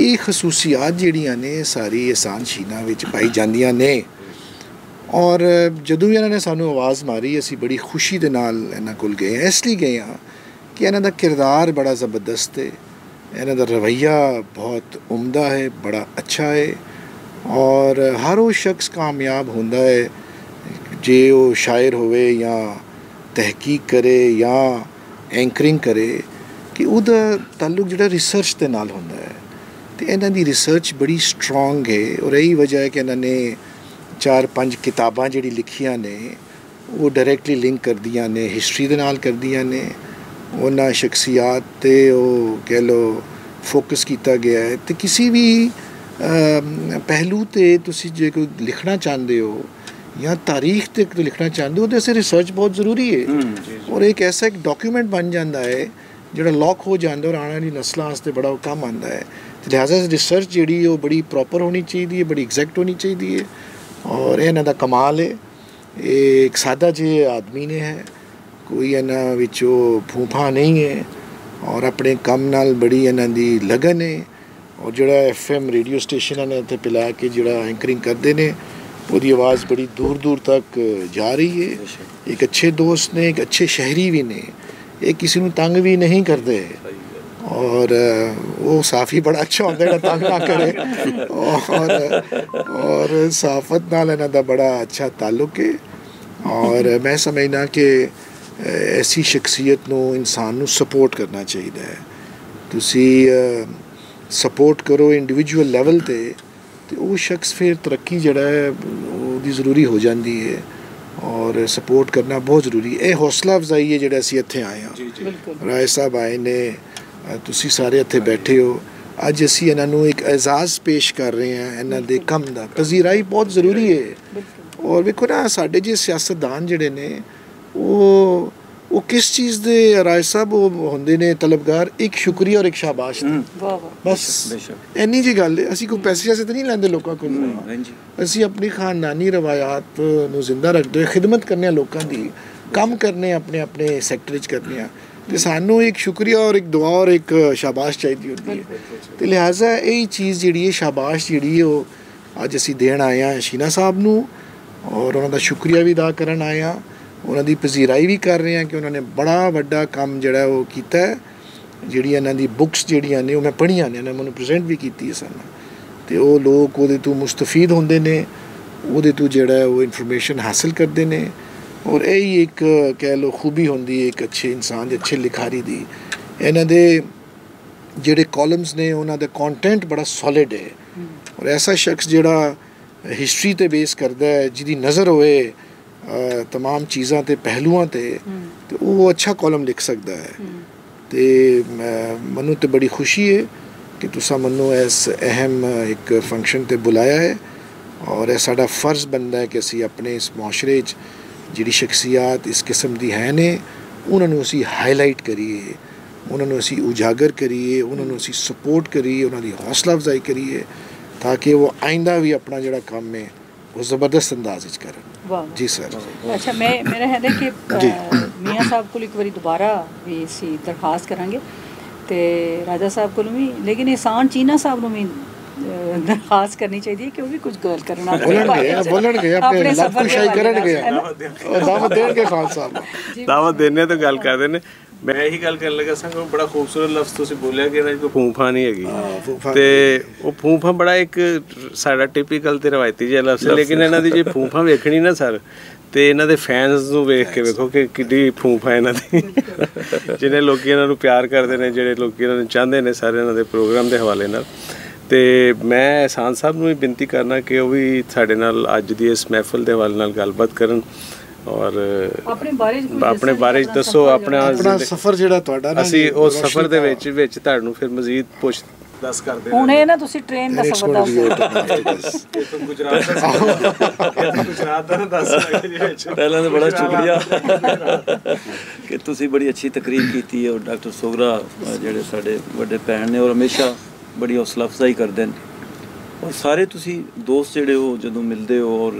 ਇਹ ਖਸੂਸੀਅਤ ਜਿਹੜੀਆਂ ਨੇ ਸਾਰੀ ਆਸਾਨ ਸ਼ੀਨਾ ਵਿੱਚ ਪਾਈ ਜਾਂਦੀਆਂ ਨੇ ਔਰ ਜਦੋਂ ਵੀ ਇਹਨਾਂ ਨੇ ਸਾਨੂੰ ਆਵਾਜ਼ ਮਾਰੀ ਅਸੀਂ ਬੜੀ ਖੁਸ਼ੀ ਦੇ ਨਾਲ ਇਹਨਾਂ ਕੋਲ ਗਏ ਹਾਂ। ਇਸ ਲਈ ਗਏ ਹਾਂ ਕਿ ਇਹਨਾਂ ਦਾ ਕਿਰਦਾਰ ਬੜਾ ਜ਼ਬਰਦਸਤ ਹੈ ਇਹਨਾਂ ਦਾ ਰਵਈਆ ਬਹੁਤ ਉਮਦਾ ਹੈ ਬੜਾ ਅੱਛਾ ਹੈ ਔਰ ਹਰ ਉਹ ਸ਼ਖਸ ਕਾਮਯਾਬ ਹੁੰਦਾ ਹੈ ਜੇ ਉਹ ਸ਼ਾਇਰ ਹੋਵੇ ਜਾਂ ਤਹਿਕੀਕ ਕਰੇ ਜਾਂ ਐਂਕਰਿੰਗ ਕਰੇ ਕਿ ਉਹਦਾ ਤਾਲੁਕ ਜਿਹੜਾ ਰਿਸਰਚ ਦੇ ਨਾਲ ਹੁੰਦਾ ਹੈ ਤੇ ਇਹਨਾਂ ਦੀ ਰਿਸਰਚ ਬੜੀ ਸਟਰੋਂਗ ਹੈ ਔਰ ਇਹੀ ਵਜ੍ਹਾ ਹੈ ਕਿ ਇਹਨਾਂ ਨੇ ਚਾਰ ਪੰਜ ਕਿਤਾਬਾਂ ਜਿਹੜੀ ਲਿਖੀਆਂ ਨੇ, ਉਹ ਡਾਇਰੈਕਟਲੀ ਲਿੰਕ ਕਰਦੀਆਂ ਨੇ, ਹਿਸਟਰੀ ਦੇ ਨਾਲ ਕਰਦੀਆਂ ਨੇ ਉਹਨਾਂ ਸ਼ਖਸੀਅਤ ਤੇ ਉਹ ਕਹਿ ਲੋ ਫੋਕਸ ਕੀਤਾ ਗਿਆ ਹੈ। ਤੇ ਕਿਸੇ ਵੀ ਪਹਿਲੂ ਤੇ ਤੁਸੀਂ ਜੇ ਕੋਈ ਲਿਖਣਾ ਚਾਹੁੰਦੇ ਹੋ ਜਾਂ ਤਾਰੀਖ ਤੇ ਕੋਈ ਲਿਖਣਾ ਚਾਹੁੰਦੇ ਹੋ ਉਹਦੇ ਸੇ ਰਿਸਰਚ ਬਹੁਤ ਜ਼ਰੂਰੀ ਹੈ। ਔਰ ਇੱਕ ਐਸਾ ਇੱਕ ਡਾਕੂਮੈਂਟ ਬਣ ਜਾਂਦਾ ਹੈ ਜਿਹੜਾ ਲੌਕ ਹੋ ਜਾਂਦਾ ਔਰ ਆਉਣ ਵਾਲੀ ਨਸਲਾਂ ਵਾਸਤੇ ਬੜਾ ਉਹ ਕੰਮ ਆਉਂਦਾ ਹੈ। ਤੇ ਲਿਹਾਜ਼ਾ ਰਿਸਰਚ ਜਿਹੜੀ ਉਹ ਬੜੀ ਪ੍ਰੋਪਰ ਹੋਣੀ ਚਾਹੀਦੀ ਹੈ ਬੜੀ ਐਗਜ਼ੈਕਟ ਹੋਣੀ ਚਾਹੀਦੀ ਹੈ। ਔਰ ਇਹ ਇਹਨਾਂ ਦਾ ਕਮਾਲ ਹੈ। ਇਹ ਇੱਕ ਸਾਦਾ ਜਿਹੇ ਆਦਮੀ ਨੇ ਹੈ। ਕੋਈ ਇਹਨਾਂ ਵਿੱਚੋਂ ਫੂਫਾ ਨਹੀਂ ਹੈ ਔਰ ਆਪਣੇ ਕੰਮ ਨਾਲ ਬੜੀ ਇਹਨਾਂ ਦੀ ਲਗਨ ਹੈ ਔਰ ਜਿਹੜਾ ਐਫਐਮ ਰੇਡੀਓ ਸਟੇਸ਼ਨ ਨੇ ਇੱਥੇ ਪਿਲਾ ਕੇ ਜਿਹੜਾ ਐਂਕਰਿੰਗ ਕਰਦੇ ਨੇ ਉਹਦੀ ਆਵਾਜ਼ ਬੜੀ ਦੂਰ ਦੂਰ ਤੱਕ ਜਾ ਰਹੀ ਹੈ। ਇੱਕ ਅੱਛੇ ਦੋਸਤ ਨੇ ਇੱਕ ਅੱਛੇ ਸ਼ਹਿਰੀ ਵੀ ਨੇ ਇਹ ਕਿਸੇ ਨੂੰ ਤੰਗ ਵੀ ਨਹੀਂ ਕਰਦੇ। ਔਰ ਉਹ ਸਾਫੀ ਬੜਾ ਅੱਛਾ ਹੁੰਦਾ ਜਿਹੜਾ ਤੰਗ ਨਾ ਕਰੇ। ਔਰ ਔਰ ਸਾਫਤ ਨਾਲ ਇਹਨਾਂ ਦਾ ਬੜਾ ਅੱਛਾ ਤਾਲੁਕ ਹੈ। ਔਰ ਮੈਂ ਸਮਝਦਾ ਕਿ ਐਸੀ ਸ਼ਖਸੀਅਤ ਨੂੰ ਇਨਸਾਨ ਨੂੰ ਸਪੋਰਟ ਕਰਨਾ ਚਾਹੀਦਾ ਹੈ। ਤੁਸੀਂ ਸਪੋਰਟ ਕਰੋ ਇੰਡੀਵਿਜੂਅਲ ਲੈਵਲ ਤੇ ਤੇ ਉਹ ਸ਼ਖਸ ਫਿਰ ਤਰੱਕੀ ਜਿਹੜਾ ਹੈ ਉਹਦੀ ਜ਼ਰੂਰੀ ਹੋ ਜਾਂਦੀ ਹੈ ਔਰ ਸਪੋਰਟ ਕਰਨਾ ਬਹੁਤ ਜ਼ਰੂਰੀ ਹੈ। ਇਹ ਹੌਸਲਾ ਅਫਜ਼ਾਈ ਹੈ ਜਿਹੜਾ ਅਸੀਂ ਇੱਥੇ ਆਏ ਹਾਂ। ਰਾਏ ਸਾਹਿਬ ਆਏ ਨੇ ਤੁਸੀਂ ਸਾਰੇ ਇੱਥੇ ਬੈਠੇ ਹੋ। ਅੱਜ ਅਸੀਂ ਇਹਨਾਂ ਨੂੰ ਇੱਕ ਐਜ਼ਾਜ਼ ਪੇਸ਼ ਕਰ ਰਹੇ ਹਾਂ ਇਹਨਾਂ ਦੇ ਕੰਮ ਦਾ। ਪਜ਼ੀਰਾਈ ਬਹੁਤ ਜ਼ਰੂਰੀ ਹੈ। ਔਰ ਵੇਖੋ ਨਾ ਸਾਡੇ ਜੇ ਸਿਆਸਤਦਾਨ ਜਿਹੜੇ ਨੇ ਉਹ ਉਹ ਕਿਸ ਚੀਜ਼ ਦੇ ਰਾਏ ਸਾਹਿਬ ਉਹ ਹੁੰਦੇ ਨੇ ਤਲਬਗਾਰ? ਇੱਕ ਸ਼ੁਕਰੀਆ ਔਰ ਇੱਕ ਸ਼ਾਬਾਸ਼ ਦਾ ਵਾਹ ਵਾਹ। ਬਸ ਇੰਨੀ ਜੀ ਗੱਲ ਹੈ ਅਸੀਂ ਕੋਈ ਪੈਸੇ ਜਾਸੇ ਤਾਂ ਨਹੀਂ ਲੈਂਦੇ ਲੋਕਾਂ ਕੋਲ? ਅਸੀਂ ਆਪਣੀ ਖਾਨਦਾਨੀ ਰਵਾਇਤ ਨੂੰ ਜ਼ਿੰਦਾ ਰੱਖਦੇ ਖਿਦਮਤ ਕਰਨੇ ਆ ਲੋਕਾਂ ਦੀ ਕੰਮ ਕਰਨੇ ਆ ਆਪਣੇ ਆਪਣੇ ਸੈਕਟਰ ਵਿੱਚ ਕਰਨੇ ਆ ਤੇ ਸਾਨੂੰ ਇੱਕ ਸ਼ੁਕਰੀਆ ਔਰ ਇੱਕ ਦੁਆ ਔਰ ਇੱਕ ਸ਼ਾਬਾਸ਼ ਚਾਹੀਦੀ ਹੁੰਦੀ ਹੈ। ਤੇ ਲਿਹਾਜ਼ਾ ਇਹ ਚੀਜ਼ ਜਿਹੜੀ ਹੈ ਸ਼ਾਬਾਸ਼ ਜਿਹੜੀ ਹੈ ਉਹ ਅੱਜ ਅਸੀਂ ਦੇਣ ਆਏ ਆ ਸ਼ੀਨਾ ਸਾਹਿਬ ਨੂੰ ਔਰ ਉਹਨਾਂ ਦਾ ਸ਼ੁਕਰੀਆ ਵੀ ਅਦਾ ਕਰਨ ਆਏ ਆ ਉਹਨਾਂ ਦੀ ਪਜ਼ੀਰਾਈ ਵੀ ਕਰ ਰਹੇ ਆ ਕਿ ਉਹਨਾਂ ਨੇ ਬੜਾ ਵੱਡਾ ਕੰਮ ਜਿਹੜਾ ਉਹ ਕੀਤਾ ਹੈ ਜਿਹੜੀ ਇਹਨਾਂ ਦੀ ਬੁੱਕਸ ਜਿਹੜੀਆਂ ਨੇ ਉਹ ਮੈਂ ਪੜ੍ਹੀਆਂ ਨੇ ਇਹਨਾਂ ਮੈਨੂੰ ਪ੍ਰੈਜ਼ੈਂਟ ਵੀ ਕੀਤੀ ਹੈ ਸਾਨੂੰ। ਤੇ ਉਹ ਲੋਕ ਉਹਦੇ ਤੋਂ ਮੁਸਤਫੀਦ ਹੁੰਦੇ ਨੇ ਉਹਦੇ ਤੋਂ ਜਿਹੜਾ ਹੈ ਉਹ ਇਨਫੋਰਮੇਸ਼ਨ ਹਾਸਲ ਕਰਦੇ ਨੇ ਔਰ ਇਹ ਹੀ ਇੱਕ ਕਹਿ ਲਓ ਖੂਬੀ ਹੁੰਦੀ ਹੈ ਇੱਕ ਅੱਛੇ ਇਨਸਾਨ ਦੀ ਅੱਛੇ ਲਿਖਾਰੀ ਦੀ। ਇਹਨਾਂ ਦੇ ਜਿਹੜੇ ਕਾਲਮਸ ਨੇ ਉਹਨਾਂ ਦਾ ਕੰਟੈਂਟ ਬੜਾ ਸੋਲਿਡ ਹੈ। ਔਰ ਐਸਾ ਸ਼ਖਸ ਜਿਹੜਾ ਹਿਸਟਰੀ ਤੇ ਬੇਸ ਕਰਦਾ ਹੈ ਜਿਹਦੀ ਨਜ਼ਰ ਹੋਵੇ तमाम ਚੀਜ਼ਾਂ ਤੇ ਪਹਿਲੂਆਂ ਤੇ ਤੇ ਉਹ ਅੱਛਾ ਕਾਲਮ ਲਿਖ ਸਕਦਾ ਹੈ ਤੇ ਮੈਂ- ਮੈਨੂੰ ਤੇ ਬੜੀ ਖੁਸ਼ੀ ਹੈ ਕਿ ਤੁਸੀਂ ਮੈਨੂੰ ਇਸ ਅਹਿਮ ਇੱਕ ਫੰਕਸ਼ਨ ਤੇ ਬੁਲਾਇਆ ਹੈ ਔਰ ਇਹ ਸਾਡਾ ਫਰਜ਼ ਬਣਦਾ ਹੈ ਕਿ ਅਸੀਂ ਆਪਣੇ ਇਸ ਮੁਆਸ਼ਰੇ 'ਚ ਜਿਹੜੀ ਸ਼ਖਸੀਅਤ ਇਸ ਕਿਸਮ ਦੀ ਹੈ ਨੇ ਉਹਨਾਂ ਨੂੰ ਅਸੀਂ ਹਾਈਲਾਈਟ ਕਰੀਏ ਉਹਨਾਂ ਨੂੰ ਅਸੀਂ ਉਜਾਗਰ ਕਰੀਏ ਉਹਨਾਂ ਨੂੰ ਅਸੀਂ ਸਪੋਰਟ ਕਰੀਏ ਉਹਨਾਂ ਦੀ ਹੌਸਲਾ ਅਫਜ਼ਾਈ ਕਰੀਏ ਤਾਂ ਕਿ ਉਹ ਆਇੰਦਾ ਵੀ ਆਪਣਾ ਜਿਹੜਾ ਕੰਮ ਹੈ ਉਹ ਜ਼ਬਰਦਸਤ ਅੰਦਾਜ਼ ਵਿੱਚ ਕਰਨ ਵਾਹ ਜੀ ਸਰ। ਅੱਛਾ ਮੈਂ ਮੇਰਾ ਹੈ ਨਾ ਕਿ। ਮੀਆਂ ਸਾਹਿਬ ਕੋਲ ਇੱਕ ਵਾਰੀ ਦੁਬਾਰਾ ਵੀ ਅਸੀਂ ਦਰਖਾਸਤ ਕਰਾਂਗੇ। ਤੇ ਰਾਜਾ ਸਾਹਿਬ ਕੋਲ ਵੀ ਲੇਕਿਨ ਇਹਸਾਨ ਚੀਨਾ ਸਾਹਿਬ ਨੂੰ ਵੀ ਦਰਖਾਸਤ ਕਰਨੀ ਚਾਹੀਦੀ ਹੈ ਕਿ ਉਹ ਵੀ ਕੁਝ ਗੱਲ ਕਰਨ ਬੋਲਣਗੇ। ਬੋਲਣਗੇ ਆਪਣੇ ਦੇ ਕੁਸ਼ਾਈ ਕਰਨਗੇ। ਦਾਵਤ ਦੇਣਗੇ ਖਾਨ ਸਾਹਿਬ ਦਾਵਤ ਦੇਣੇ ਤਾਂ ਗੱਲ ਕਰਦੇ ਨੇ ਮੈਂ ਇਹੀ ਗੱਲ ਕਰਨ ਲੱਗਾ ਸਾਂ ਕਿ ਬੜਾ ਖੂਬਸੂਰਤ ਲਫ਼ਜ਼ ਤੁਸੀਂ ਬੋਲਿਆ ਕਿ ਇਹਨਾਂ 'ਚ ਕੋਈ ਫੂਫਾ ਨਹੀਂ ਹੈਗੀ। ਤੇ ਉਹ ਫੂਫਾ ਬੜਾ ਇੱਕ ਸਾਡਾ ਟਿਪੀਕਲ ਤੇ ਰਵਾਇਤੀ ਜਿਹਾ ਲਫ਼ਜ਼ ਹੈ ਲੇਕਿਨ ਇਹਨਾਂ ਦੀ ਜੇ ਫੂਫਾ ਵੇਖਣੀ ਨਾ ਸਰ ਤੇ ਇਹਨਾਂ ਦੇ ਫੈਨਸ ਨੂੰ ਵੇਖ ਕੇ ਵੇਖੋ ਕਿ ਕਿੱਡੀ ਫੂਫਾ ਇਹਨਾਂ ਦੀ। ਜਿਹਨੇ ਲੋਕੀ ਇਹਨਾਂ ਨੂੰ ਪਿਆਰ ਕਰਦੇ ਨੇ ਜਿਹੜੇ ਲੋਕੀ ਇਹਨਾਂ ਨੂੰ ਚਾਹੁੰਦੇ ਨੇ ਸਾਰੇ ਇਹਨਾਂ ਦੇ ਪ੍ਰੋਗਰਾਮ ਦੇ ਹਵਾਲੇ ਨਾਲ। ਤੇ ਮੈਂ ehsan ਸਾਹਿਬ ਨੂੰ ਵੀ ਬੇਨਤੀ ਕਰਨਾ ਕਿ ਉਹ ਵੀ ਸਾਡੇ ਨਾਲ ਅੱਜ ਦੀ ਇਸ ਮਹਿਫਲ ਦੇ ਹਵਾਲੇ ਨਾਲ ਗੱਲਬਾਤ ਕਰਨ। ਔਰ ਆਪਣੇ ਬਾਰੇ 'ਚ ਆਪਣੇ ਬਾਰੇ ਦੱਸੋ, ਸਫ਼ਰ ਆਪਣਾ ਆਪਣਾ ਸਫ਼ਰ ਜਿਹੜਾ ਤੁਹਾਡਾ ਨਾ ਅਸੀਂ ਉਸ ਸਫ਼ਰ ਦੇ ਵਿੱਚ ਵਿੱਚ ਤੁਹਾਨੂੰ ਫਿਰ ਮਜ਼ੀਦ ਪੁੱਛ ਦੱਸ ਕਰਦੇ ਹੁਣ ਇਹ ਨਾ ਤੁਸੀਂ ਟ੍ਰੇਨ ਦਾ ਸਫ਼ਰ ਦੱਸ after this. ਗੁਜਰਾਤ ਦਾ ਗੁਜਰਾਤ ਦਾ ਦੱਸ ਪਹਿਲਾਂ ਤਾਂ ਬੜਾ ਸ਼ੁਕਰੀਆ। ਕਿ ਤੁਸੀਂ ਬੜੀ ਅੱਛੀ ਤਕਰੀਰ ਕੀਤੀ ਹੈ ਔਰ ਡਾਕਟਰ ਸੋਗਰਾ ਜਿਹੜੇ ਸਾਡੇ ਵੱਡੇ ਭੈਣ ਨੇ ਔਰ ਹਮੇਸ਼ਾ ਬੜੀ ਹੌਸਲਾ ਅਫਜ਼ਾਈ ਕਰਦੇ ਨੇ। ਔਰ ਸਾਰੇ ਤੁਸੀਂ ਦੋਸਤ ਜਿਹੜੇ ਹੋ ਜਦੋਂ ਮਿਲਦੇ ਹੋ ਔਰ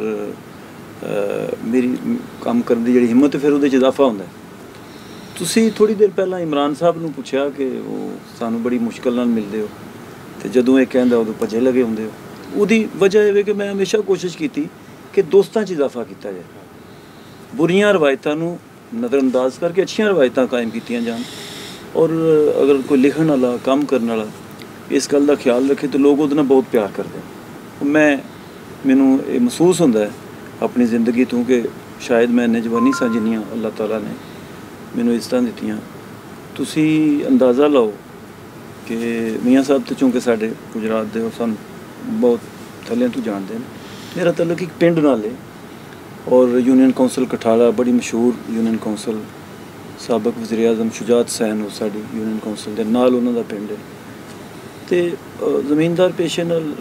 ਮੇਰੀ ਕੰਮ ਕਰਨ ਦੀ ਜਿਹੜੀ ਹਿੰਮਤ, ਫਿਰ ਉਹਦੇ 'ਚ ਇਜ਼ਾਫਾ ਹੁੰਦਾ ਤੁਸੀਂ ਥੋੜੀ ਦੇਰ ਪਹਿਲਾਂ ਇਮਰਾਨ ਸਾਹਿਬ ਨੂੰ ਪੁੱਛਿਆ ਕਿ ਉਹ ਸਾਨੂੰ ਬੜੀ ਮੁਸ਼ਕਲ ਨਾਲ ਮਿਲਦੇ ਹੋ ਤੇ ਜਦੋਂ ਇਹ ਕਹਿੰਦਾ ਉਦੋਂ ਭਜੇ ਲਗੇ ਹੁੰਦੇ ਹੋ। ਉਹਦੀ ਵਜ੍ਹਾ ਇਹ ਹੈ ਕਿ ਮੈਂ ਹਮੇਸ਼ਾ ਕੋਸ਼ਿਸ਼ ਕੀਤੀ ਕਿ ਦੋਸਤਾਂ 'ਚ ਇਜ਼ਾਫਾ ਕੀਤਾ ਜਾਏ। ਬੁਰੀਆਂ ਰਵਾਇਤਾਂ ਨੂੰ ਨਜ਼ਰਅੰਦਾਜ਼ ਕਰਕੇ ਅੱਛੀਆਂ ਰਵਾਇਤਾਂ ਕਾਇਮ ਕੀਤੀਆਂ ਜਾਣ ਔਰ ਅਗਰ ਕੋਈ ਲਿਖਣ ਵਾਲਾ, ਕੰਮ ਕਰਨ ਵਾਲਾ ਇਸ ਗੱਲ ਦਾ ਖਿਆਲ ਰੱਖੇ ਤਾਂ ਲੋਕ ਉਹਦੇ ਨਾਲ ਬਹੁਤ ਪਿਆਰ ਕਰਦੇ ਮੈਂ, ਮੈਨੂੰ ਇਹ ਮਹਿਸੂਸ ਹੁੰਦਾ ਹੈ ਆਪਣੀ ਜ਼ਿੰਦਗੀ ਤੋਂ ਕਿ ਸ਼ਾਇਦ ਮੈਂ ਇੰਨੇ ਜਵਾਨੀ ਸਾਂ ਜਿੰਨੀਆਂ ਅੱਲਾਹ ਤਾਲਾ ਨੇ ਮੈਨੂੰ ਇਸ ਤਰ੍ਹਾਂ ਦਿੱਤੀਆਂ। ਤੁਸੀਂ ਅੰਦਾਜ਼ਾ ਲਾਓ ਕਿ ਮੀਆਂ ਸਾਹਿਬ ਤੇ ਚੂੰਕਿ ਸਾਡੇ ਗੁਜਰਾਤ ਦੇ ਉਹ ਸਾਨੂੰ ਬਹੁਤ ਥੱਲੇ ਤੋਂ ਜਾਣਦੇ ਨੇ। ਮੇਰਾ ਤਾਲੁਕ ਇੱਕ ਪਿੰਡ ਨਾਲ ਹੈ ਔਰ ਯੂਨੀਅਨ ਕੌਂਸਲ ਕਠਾਲਾ ਬੜੀ ਮਸ਼ਹੂਰ ਯੂਨੀਅਨ ਕੌਂਸਲ ਸਾਬਕ ਵਜ਼ੀਰ ਆਜ਼ਮ ਸ਼ੁਜਾਤ ਸੈਨ ਉਹ ਸਾਡੀ ਯੂਨੀਅਨ ਕੌਂਸਲ ਦੇ ਨਾਲ ਉਹਨਾਂ ਦਾ ਪਿੰਡ ਹੈ ਤੇ ਅ, ਜ਼ਮੀਨਦਾਰ ਪੇਸ਼ੇ ਨਾਲ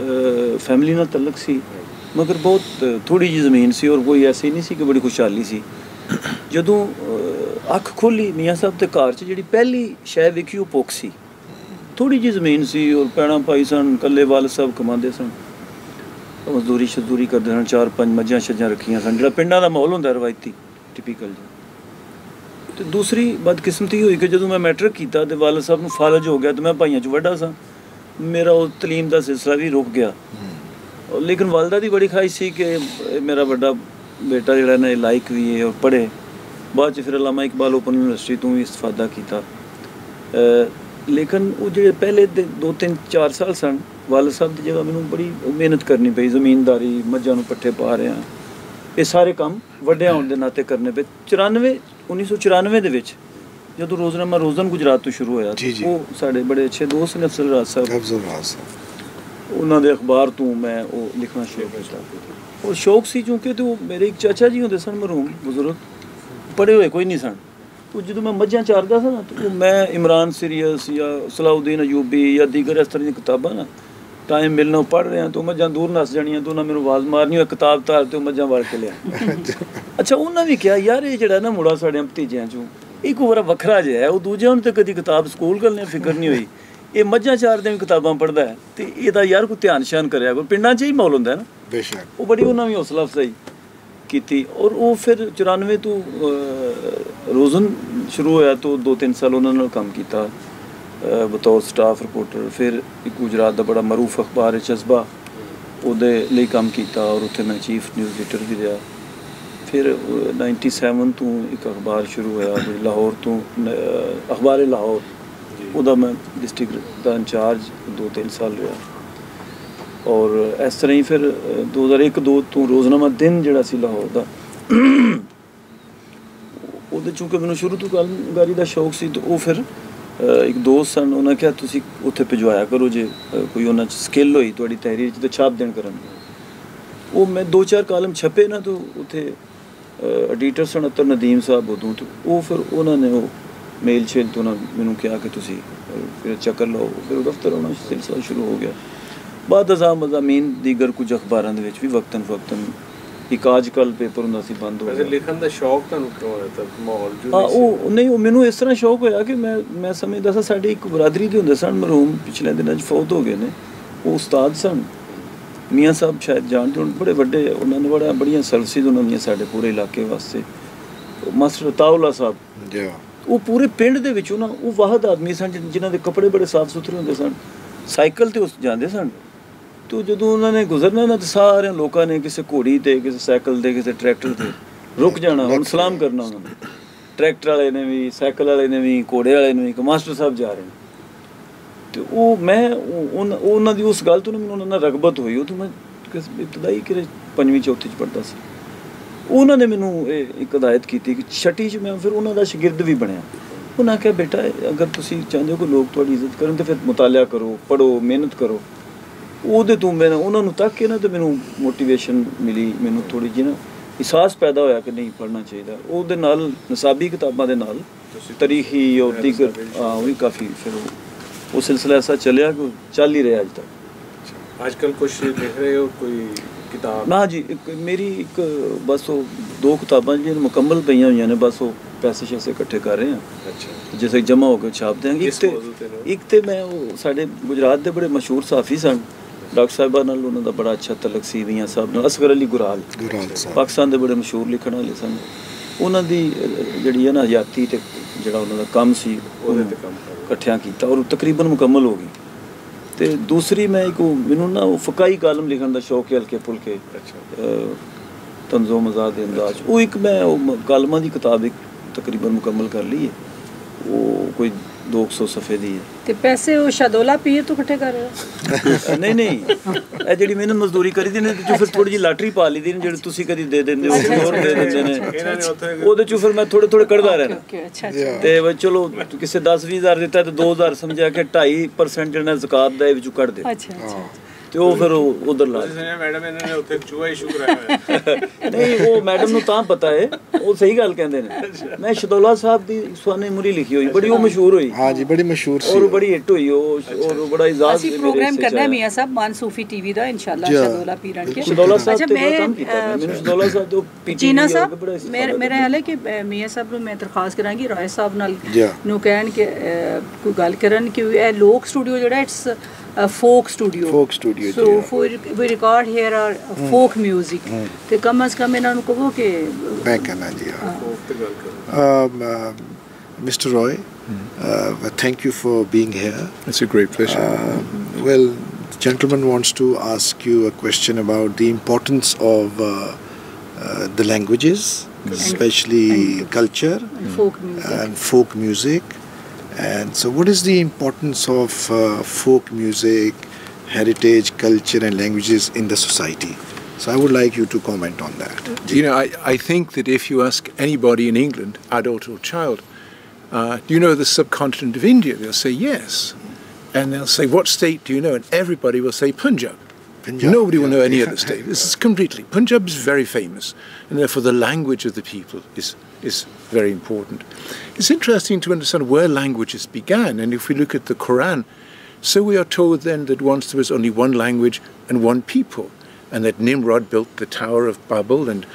ਫੈਮਿਲੀ ਨਾਲ ਤਾਲੁਕ ਸੀ। ਮਗਰ ਬਹੁਤ ਥੋੜੀ ਜਿਹੀ ਜ਼ਮੀਨ ਸੀ ਔਰ ਕੋਈ ਐਸੀ ਨਹੀਂ ਸੀ ਕਿ ਬੜੀ ਖੁਸ਼ਹਾਲੀ ਸੀ। ਜਦੋਂ ਅੱਖ ਖੋਲੀ ਮੀਆਂ ਸਾਹਿਬ ਦੇ ਘਰ 'ਚ ਜਿਹੜੀ ਪਹਿਲੀ ਸ਼ੈ ਵਿਖੀ ਉਹ ਪੁੱਖ ਸੀ। ਥੋੜੀ ਜਿਹੀ ਜ਼ਮੀਨ ਸੀ ਔਰ ਪੈਣਾ ਭਾਈ ਸਨ ਕੱਲੇ ਵਾਲ ਸਭ ਕਮਾਉਂਦੇ ਸਨ। ਮਜ਼ਦੂਰੀ ਸ਼ਜ਼ਦੂਰੀ ਕਰਦੇ ਸਨ, ਚਾਰ ਪੰਜ ਮੱਝਾਂ ਛੱਜਾਂ ਰੱਖੀਆਂ ਸਨ, ਜਿਹੜਾ ਪਿੰਡਾਂ ਦਾ ਮਾਹੌਲ ਹੁੰਦਾ ਰਵਾਇਤੀ ਟਿਪੀਕਲ ਜਿਹਾ। ਤੇ ਦੂਸਰੀ ਬਦਕਿਸਮਤੀ ਹੋਈ ਕਿ ਜਦੋਂ ਮੈਂ ਮੈਟ੍ਰਿਕ ਕੀਤਾ ਤੇ ਵਾਲ ਸਾਹਿਬ ਨੂੰ ਫਾਲਜ ਹੋ ਗਿਆ ਤੇ ਮੈਂ ਭਾਈਆਂ 'ਚ ਵੱਡਾ ਸਾਂ। ਮੇਰਾ ਉਹ ਤਾਲੀਮ ਦਾ ਸਿਲਸਿਲਾ ਵੀ ਰੁਕ ਗਿਆ। ਲੇਕਿਨ ਵਾਲਦਾ ਦੀ ਬੜੀ ਖਾਹਿਸ਼ ਸੀ ਕਿ ਮੇਰਾ ਵੱਡਾ ਬੇਟਾ ਜਿਹੜਾ ਨਾ ਲਾਇਕ ਵੀ ਹੈ ਔਰ ਪੜ੍ਹੇ। ਬਾਅਦ ਚ ਫਿਰ ਅਲਾਮਾ ਇਕਬਾਲ ਓਪਨ ਯੂਨੀਵਰਸਿਟੀ ਤੋਂ ਵੀ ਇਸਤਫਾਦਾ ਕੀਤਾ। ਲੇਕਿਨ ਉਹ ਜਿਹੜੇ ਪਹਿਲੇ ਦੇ 2 3 4 ਸਾਲ ਸਨ ਵਾਲਦ ਸਾਹਿਬ ਦੀ ਜਗ੍ਹਾ ਮੈਨੂੰ ਬੜੀ ਮਿਹਨਤ ਕਰਨੀ ਪਈ ਜ਼ਮੀਨਦਾਰੀ ਮੱਝਾਂ ਨੂੰ ਪੱਠੇ ਪਾ ਰਿਆਂ ਇਹ ਸਾਰੇ ਕੰਮ ਵੱਡਿਆਂ ਹੋਣ ਦੇ ਨਾਤੇ ਕਰਨੇ ਪਏ। 94 1994 ਦੇ ਵਿੱਚ ਜਦੋਂ ਰੋਜ਼ਨਾਮਾ ਰੋਜ਼ਨ ਗੁਜਰਾਤ ਤੋਂ ਸ਼ੁਰੂ ਹੋਇਆ। ਉਹ ਸਾਡੇ ਬੜੇ ਅੱਛੇ ਦੋਸਤ ਨੇ ਅਫਜ਼ਲ ਰਾਜ ਸਾਹਿਬ। ਅਫਜ਼ਲ ਰਾਜ ਸਾਹਿਬ। ਉਹਨਾਂ ਦੇ ਅਖਬਾਰ ਤੋਂ ਮੈਂ ਉਹ ਲਿਖਣਾ ਸ਼ੁਰੂ ਕੀਤਾ। ਔਰ ਸ਼ੌਕ ਸੀ ਕਿਉਂਕਿ ਤੇ ਉਹ ਮੇਰੇ ਇੱਕ ਚਾਚਾ ਜੀ ਹੁੰਦੇ ਸਨ, ਮਰਹੂਮ ਬਜ਼ੁਰਗ। ਪੜ੍ਹੇ ਹੋਏ ਕੋਈ ਨਹੀਂ ਸਨ। ਉਹ ਜਦੋਂ ਮੈਂ ਮੱਝਾਂ ਚਾਰਦਾ ਸੀ ਨਾ, ਤੇ ਮੈਂ ਇਮਰਾਨ, ਸੀਰੀਅਸ ਜਾਂ ਸਲਾਉਦੀਨ, ਅਯੂਬੀ ਜਾਂ ਦੀਗਰ ਇਸ ਤਰ੍ਹਾਂ ਦੀਆਂ ਕਿਤਾਬਾਂ ਨਾ ਟਾਈਮ ਮਿਲਣਾ ਪੜ੍ਹ ਰਿਹਾ ਤਾਂ ਮੱਝਾਂ ਦੂਰ ਨਸ ਜਾਣੀਆਂ ਤਾਂ ਉਹਨਾਂ ਮੈਨੂੰ ਆਵਾਜ਼ ਮਾਰਨੀ, ਉਹ ਕਿਤਾਬ ਧਾਰ ਤੇ ਉਹ ਮੱਝਾਂ ਵੜ ਕੇ ਲਿਆ। ਅੱਛਾ, ਉਹਨਾਂ ਵੀ ਕਿਹਾ, ਯਾਰ ਇਹ ਜਿਹੜਾ ਨਾ ਮੁੰਡਾ ਸਾਡੇ ਭਤੀਜਿਆਂ ਚੋਂ, ਇੱਕ ਹੋਰ ਵੱਖਰਾ ਜਿਹਾ ਹੈ, ਉਹ ਦੂਜਿਆਂ ਨੂੰ ਤੇ ਕਦੀ ਕਿਤਾਬ ਸਕੂਲ ਕਰਨੇ ਫਿਕਰ ਨਹੀਂ ਹੋਈ। ਇਹ ਮੱਝਾਂ ਚਾਰ ਦੀਆਂ ਵੀ ਕਿਤਾਬਾਂ ਪੜ੍ਹਦਾ ਹੈ ਤੇ ਇਹਦਾ ਯਾਰ ਕੋਈ ਧਿਆਨ ਸ਼ਾਨ ਕਰਿਆ ਕੋਈ। ਪਿੰਡਾਂ 'ਚ ਹੀ ਮਾਹੌਲ ਹੁੰਦਾ ਹੈ ਨਾ? ਬੇਸ਼ੱਕ। ਉਹ ਬੜੀ ਉਹਨਾਂ ਵੀ ਹੌਸਲਾ ਅਫਜ਼ਾਈ ਕੀਤੀ ਔਰ ਉਹ ਫਿਰ 94 ਤੋਂ ਰੋਜ਼ਨ ਸ਼ੁਰੂ ਹੋਇਆ ਤੋਂ 2-3 ਸਾਲ ਉਹਨਾਂ ਨਾਲ ਕੰਮ ਕੀਤਾ। ਬਤੌਰ ਸਟਾਫ ਰਿਪੋਰਟਰ ਫਿਰ ਇੱਕ ਗੁਜਰਾਤ ਦਾ ਬੜਾ ਮਰੂਫ ਅਖਬਾਰ ਹੈ ਜਜ਼ਬਾ। ਉਹਦੇ ਲਈ ਕੰਮ ਕੀਤਾ ਔਰ ਉੱਥੇ ਮੈਂ ਚੀਫ ਨਿਊਜ਼ ਐਡੀਟਰ ਵੀ ਰਿਹਾ। ਫਿਰ ਅਹ, 97 ਤੋਂ ਇੱਕ ਅਖਬਾਰ ਸ਼ੁਰੂ ਹੋਇਆ ਲਾਹੌਰ ਤੋਂ ਅਖਬਾਰ ਲਾਹੌਰ। ਉਹਦਾ ਮੈਂ ਡਿਸਟ੍ਰਿਕਟ ਦਾ ਇੰਚਾਰਜ 2-3 ਸਾਲ ਰਿਹਾ। ਔਰ ਇਸ ਤਰ੍ਹਾਂ ਹੀ ਫਿਰ ਅ, 2001 2 ਤੋਂ ਰੋਜ਼ਨਾਮਾ ਦਿਨ ਜਿਹੜਾ ਸੀ ਲਾਹੌਰ ਦਾ ਉਹਦੇ ਚੂੰਕਿ ਮੈਨੂੰ ਸ਼ੁਰੂ ਤੋਂ ਕਲਮਗਾਰੀ ਦਾ ਸ਼ੌਕ ਸੀ ਤੇ ਉਹ ਫਿਰ ਇੱਕ ਦੋਸਤ ਸਨ ਉਹਨਾਂ ਕਿਹਾ ਤੁਸੀਂ ਉੱਥੇ ਭਿਜਵਾਇਆ ਕਰੋ ਜੇ ਕੋਈ ਉਹਨਾਂ 'ਚ ਸਕਿੱਲ ਹੋਈ ਤੁਹਾਡੀ ਤਹਿਰੀਰ 'ਚ ਤੇ ਛਾਪ ਦੇਣ ਕਰਨ। ਉਹ ਮੈਂ ਦੋ ਚਾਰ ਕਾਲਮ ਛਪੇ ਨਾ ਤੋਂ ਉੱਥੇ ਐਡੀਟਰ ਸਨ ਅਤਰ ਨਦੀਮ ਸਾਹਿਬ ਉਦੋਂ ਤੋਂ ਉਹ ਫਿਰ ਉਹਨਾਂ ਨੇ ਉਹ ਮੇਲ ਛੇਲ ਤੋਂ ਨਾ ਮੈਨੂੰ ਕਿਹਾ ਕਿ ਤੁਸੀਂ ਫਿਰ ਚੱਕਰ ਲਓ ਫਿਰ ਉਹ ਦਫ਼ਤਰ ਆਉਣਾ ਸਿਲਸਿਲਾ ਸ਼ੁਰੂ ਹੋ ਗਿਆ। ਬਾਅਦ ਅਜ਼ਾ ਮਜ਼ਾਮੀਨ ਦੀਗਰ ਕੁਝ ਅਖਬਾਰਾਂ ਦੇ ਵਿੱਚ ਵੀ ਵਕਤਨ ਫਕਤਨ ਇੱਕ ਅੱਜ ਕੱਲ ਪੇਪਰ ਹੁੰਦਾ ਸੀ ਬੰਦ ਹੋ ਗਿਆ। ਲਿਖਣ ਦਾ ਸ਼ੌਕ ਤੁਹਾਨੂੰ ਕਿਉਂ ਆਇਆ ਤਾਂ ਮਾਹੌਲ ਜੋ ਹਾਂ। ਉਹ ਨਹੀਂ ਉਹ ਮੈਨੂੰ ਇਸ ਤਰ੍ਹਾਂ ਸ਼ੌਕ ਹੋਇਆ ਕਿ ਮੈਂ ਮੈਂ ਸਮਝਦਾ ਸੀ ਸਾਡੇ ਇੱਕ ਬਰਾਦਰੀ ਦੇ ਹੁੰਦੇ ਸਨ ਮਰਹੂਮ ਪਿਛਲੇ ਦਿਨਾਂ 'ਚ ਫੌਤ ਹੋ ਗਏ ਨੇ। ਉਹ ਉਸਤਾਦ ਸਨ। ਮੀਆਂ ਸਾਹਿਬ ਸ਼ਾਇਦ ਜਾਣਦੇ ਹੋਣ ਬੜੇ ਵੱਡੇ ਉਹਨਾਂ ਨੇ ਬੜਾ ਬੜੀਆਂ ਸਰਵਿਸਿਜ਼ ਉਹਨਾਂ ਦੀਆਂ ਸਾਡੇ ਪੂਰੇ ਇਲਾਕੇ ਵਾਸਤੇ। ਮਾਸਟਰ ਤਾਉਲਾ ਸਾਹਿਬ। ਜੀ ਉਹ ਪੂਰੇ ਪਿੰਡ ਦੇ ਵਿੱਚ ਉਹਨਾਂ ਉਹ ਵਾਹਦ ਆਦਮੀ ਸਨ ਜਿਨ੍ਹਾਂ ਦੇ ਕੱਪੜੇ ਬੜੇ ਸਾਫ਼ ਸੁਥਰੇ ਹੁੰਦੇ ਸਨ, ਸਾਈਕਲ ਤੇ ਉਸ ਜਾਂਦੇ ਸਨ। ਤੇ ਜਦੋਂ ਉਹਨਾਂ ਨੇ ਗੁਜ਼ਰਨਾ ਨਾ ਤੇ ਸਾਰਿਆਂ ਲੋਕਾਂ ਨੇ ਕਿਸੇ ਘੋੜੀ ਤੇ, ਕਿਸੇ ਸਾਈਕਲ ਤੇ, ਕਿਸੇ ਟਰੈਕਟਰ ਤੇ ਰੁਕ ਜਾਣਾ ਹੁਣ ਸਲਾਮ ਕਰਨਾ ਉਹਨਾਂ ਨੂੰ। ਟਰੈਕਟਰ ਵਾਲੇ ਨੇ ਵੀ, ਸਾਈਕਲ ਵਾਲੇ ਨੇ ਵੀ, ਘੋੜੇ ਵਾਲੇ ਨੇ ਵੀ ਕਿ ਮਾਸਟਰ ਸਾਹਿਬ ਜਾ ਰਹੇ ਨੇ। ਤੇ ਉਹ, ਮੈਂ ਉਹਨਾਂ ਉਹਨਾਂ ਦੀ ਉਸ ਗੱਲ ਤੋਂ ਨਾ ਮੈਨੂੰ ਉਹਨਾਂ ਨਾਲ ਰਗਬਤ ਹੋਈ। ਉਹ ਤੋਂ ਮੈਂ ਕਿਸ, ਇਬਤਦਾਈ ਕਿਰੇ ਪੰਜਵੀਂ ਚੌਥੀ ਚ ਪੜਦਾ ਸੀ। ਉਹਨਾਂ ਨੇ ਮੈਨੂੰ ਇਹ ਇੱਕ ਹਦਾਇਤ ਕੀਤੀ ਕਿ ਛठी ਚ ਮੈਂ ਫਿਰ ਉਹਨਾਂ ਦਾ ਸ਼ਾਗਿਰਦ ਵੀ ਬਣਿਆ। ਉਹਨਾਂ ਕਿਹਾ ਬੇਟਾ ਅਗਰ ਤੁਸੀਂ ਚਾਹੁੰਦੇ ਹੋ ਕਿ ਲੋਕ ਤੁਹਾਡੀ ਇੱਜ਼ਤ ਕਰਨ ਤੇ ਫਿਰ ਮੁਤਾਲਿਆ ਕਰੋ ਪੜੋ ਮਿਹਨਤ ਕਰੋ। ਉਹਦੇ ਤੋਂ ਮੈਂ ਉਹਨਾਂ ਨੂੰ ਤੱਕ ਕੇ ਨਾ ਤੇ ਮੈਨੂੰ ਮੋਟੀਵੇਸ਼ਨ ਮਿਲੀ ਮੈਨੂੰ ਥੋੜੀ ਜਿਹੀ ਨਾ ਅਹਿਸਾਸ ਪੈਦਾ ਹੋਇਆ ਕਿ ਨਹੀਂ ਪੜਨਾ ਚਾਹੀਦਾ। ਉਹਦੇ ਨਾਲ ਨਸਾਬੀ ਕਿਤਾਬਾਂ ਦੇ ਨਾਲ ਤਰੀਖੀ ਔਰ ਦੀਗਰ ਉਹ ਵੀ ਕਾਫੀ ਫਿਰ ਉਹ- ਸਿਲਸਿਲਾ ਐਸਾ ਚੱਲਿਆ ਕਿ ਚੱਲ ਹੀ ਰਿਹਾ ਅੱਜ ਤੱਕ। ਅੱਜ ਕੱਲ ਕੁਝ ਲਿਖ ਰਹੇ ਹੋ? ਕੋਈ ਕਿਤਾਬ। ਨਾ ਜੀ ਇੱਕ ਮੇਰੀ ਇੱਕ ਬਸ ਉਹ ਦੋ ਕਿਤਾਬਾਂ ਜਿਹੜੀਆਂ ਮੁਕੰਮਲ ਪਈਆਂ ਹੋਈਆਂ ਨੇ ਬਸ ਉਹ ਪੈਸੇ ਸ਼ੈਸੇ ਇਕੱਠੇ ਕਰ ਰਹੇ ਹਾਂ। ਅੱਛਾ। ਜਿਵੇਂ ਜਮਾ ਹੋ ਕੇ ਛਾਪ ਦਿਆਂਗੇ। ਇੱਕ ਤੇ? ਇੱਕ ਤੇ ਮੈਂ ਉਹ ਸਾਡੇ ਗੁਜਰਾਤ ਦੇ ਬੜੇ ਮਸ਼ਹੂਰ ਸਾਫੀ ਸਨ। ਡਾਕਟਰ ਸਾਹਿਬਾਂ ਨਾਲ ਉਹਨਾਂ ਦਾ ਬੜਾ ਅੱਛਾ ਤਲਕ ਸੀ ਦੀਆਂ ਸਾਹਿਬ ਨਾਲ। ਅਸਗਰ ਅਲੀ ਗੁਰਾਲ। ਗੁਰਾਲ ਸਾਹਿਬ। ਪਾਕਿਸਤਾਨ ਦੇ ਬੜੇ ਮਸ਼ਹੂਰ ਲਿਖਣ ਵਾਲੇ ਸਨ। ਉਹਨਾਂ ਦੀ ਜਿਹੜੀ ਹੈ ਨਾ ਹਯਾਤੀ ਤੇ ਜਿਹੜਾ ਉਹਨਾਂ ਦਾ ਕੰਮ ਸੀ ਉਹਦੇ ਤੇ ਕੰਮ ਇਕੱਠਿਆਂ ਕੀਤਾ ਔਰ ਤਕਰੀਬਨ ਮੁਕੰਮਲ ਹੋ ਗਈ। ਤੇ ਦੂਸਰੀ ਮੈਂ ਇੱਕ ਮੈਨੂੰ ਨਾ ਉਹ ਫਕਾਈ ਕਾਲਮ ਲਿਖਣ ਦਾ ਸ਼ੌਕ ਹੈ ਹਲਕੇ ਫੁਲਕੇ। ਅੱਛਾ। ਤਨਜ਼ੋ ਮਜ਼ਾਦ ਦੇ ਅੰਦਾਜ਼। ਉਹ ਇੱਕ ਮੈਂ ਉਹ ਕਾਲਮਾਂ ਦੀ ਕਿਤਾਬ ਇੱਕ ਤਕਰੀਬਨ ਮੁਕੰਮਲ ਕਰ ਲਈ ਹੈ। ਉਹ ਕੋਈ 200 ਸਫੇ ਦੀ ਹੈ। ਤੇ ਪੈਸੇ ਉਹ ਸ਼ਦੋਲਾ ਪੀਏ ਤੋਂ ਇਕੱਠੇ ਕਰ ਰਹੇ। ਹੋ ਨਹੀਂ ਨਹੀਂ। ਇਹ ਜਿਹੜੀ ਮਿਹਨਤ ਮਜ਼ਦੂਰੀ ਕਰੀ ਦੀ ਨੇ ਜੋ ਫਿਰ ਥੋੜੀ ਜਿਹੀ ਲਾਟਰੀ ਪਾ ਲਈ ਦੀ ਨੇ ਜਿਹੜੇ ਤੁਸੀਂ ਕਦੀ ਦੇ ਦਿੰਦੇ ਹੋ ਹੋਰ ਦੇ ਦਿੰਦੇ ਨੇ। ਉਹਦੇ ਚੋਂ ਫਿਰ ਮੈਂ ਥੋੜੇ ਥੋੜੇ ਕੱਢਦਾ ਰਹਿਣਾ। ਓਕੇ ਅੱਛਾ ਅੱਛਾ। ਤੇ ਵੀ ਚਲੋ ਕਿਸੇ 10 20000 ਦਿੱਤਾ ਤੇ 2000 ਸਮਝਿਆ ਕਿ 2.5% ਜਿਹੜਾ ਜ਼ਕਾਤ ਦਾ ਇਹ ਵਿੱਚੋਂ ਕੱਢ ਦੇ ਅੱਛਾ ਅੱਛਾ। ਤੇ ਉਹ ਫਿਰ ਉਹ ਉਧਰ ਲਾ ਤੁਸੀਂ ਸੁਣਿਆ ਮੈਡਮ ਇਹਨਾਂ ਨੇ ਉੱਥੇ ਚੂਹਾ ਇਸ਼ੂ ਕਰਾਇਆ ਨਹੀਂ ਉਹ ਮੈਡਮ ਨੂੰ ਤਾਂ ਪਤਾ ਹੈ ਉਹ ਸਹੀ ਗੱਲ ਕਹਿੰਦੇ ਨੇ। ਮੈਂ ਸ਼ਦੌਲਾ ਸਾਹਿਬ ਦੀ ਸੁਆਨੇ ਮੁਰੀ ਲਿਖੀ ਹੋਈ ਬੜੀ ਉਹ ਮਸ਼ਹੂਰ ਹੋਈ। ਹਾਂ ਜੀ ਬੜੀ ਮਸ਼ਹੂਰ ਸੀ। ਔਰ ਬੜੀ ਹਿੱਟ ਹੋਈ ਉਹ ਔਰ ਬੜਾ ਇਜਾਜ਼ ਅਸੀਂ ਪ੍ਰੋਗਰਾਮ ਕਰਨਾ ਹੈ ਮੀਆਂ ਸਾਹਿਬ ਮਾਨ ਸੂਫੀ ਟੀਵੀ ਦਾ ਇਨਸ਼ਾਅੱਲਾ। ਸ਼ਦੋਲਾ ਪੀਰਨ ਕੇ। ਸ਼ਦੌਲਾ ਸਾਹਿਬ ਤੇ ਮੈਂ ਕੰਮ ਕੀਤਾ ਮੈਨੂੰ ਸ਼ਦੌਲਾ ਸਾਹਿਬ ਤੋਂ ਪੀਟੀ ਚੀਨਾ ਸਾਹਿਬ ਮੇਰਾ ਮੇਰਾ ਹਾਲ ਹੈ ਕਿ ਮੀਆਂ ਸਾਹਿਬ ਨੂੰ ਮੈਂ ਦਰਖਾਸਤ ਕਰਾਂਗੀ ਰਾਏ ਸਾਹਿਬ ਨਾਲ। ਨੂੰ ਕਹਿਣ ਕਿ ਕੋਈ ਗੱਲ ਕਰਨ ਕਿ ਇਹ ਲੋਕ ਸਟੂਡੀਓ ਜਿਹੜਾ it's a folk studio folk studio so for we record here our folk music mm, mm. So come come come come ਇਹਨਾਂ ਨੂੰ ਕਹੋ ਕਿ ਮੈਂ Mr. Roy, mm. uh, thank you for being here. It's a great pleasure. Uh, well, the gentleman wants to ask you a question about the importance of uh, uh, the languages, especially and, and culture and folk music. And folk music. And so, what is the importance of uh, folk music, heritage, culture, and languages in the society? So, I would like you to comment on that. You know, I, I think that if you ask anybody in England, adult or child, uh, do you know the subcontinent of India? They'll say yes. And they'll say, what state do you know? And everybody will say Punjab. Punjab, Nobody will know any other state. This is completely. Punjab is very famous, and therefore the language of the people is, is very important. It's interesting to understand where languages began, and if we look at the Quran, so we are told then that once there was only one language and one people, and that Nimrod built the Tower of Babel, and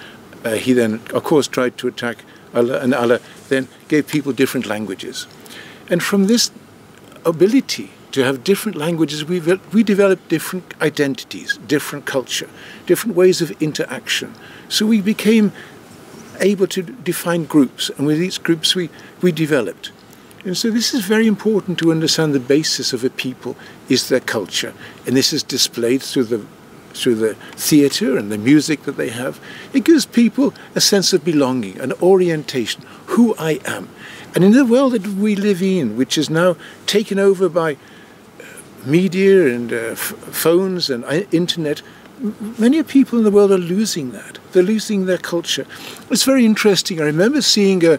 uh, he then, of course, tried to attack Allah, and Allah then gave people different languages. And from this ability to have different languages, we, we develop different identities, different culture, different ways of interaction. So we became able to define groups, and with each groups we, we developed. And so this is very important to understand the basis of a people is their culture, and this is displayed through the through the theatre and the music that they have. It gives people a sense of belonging, an orientation, who I am. And in the world that we live in, which is now taken over by media and uh, f- phones and internet, many people in the world are losing that. They're losing their culture. It's very interesting. I remember seeing a,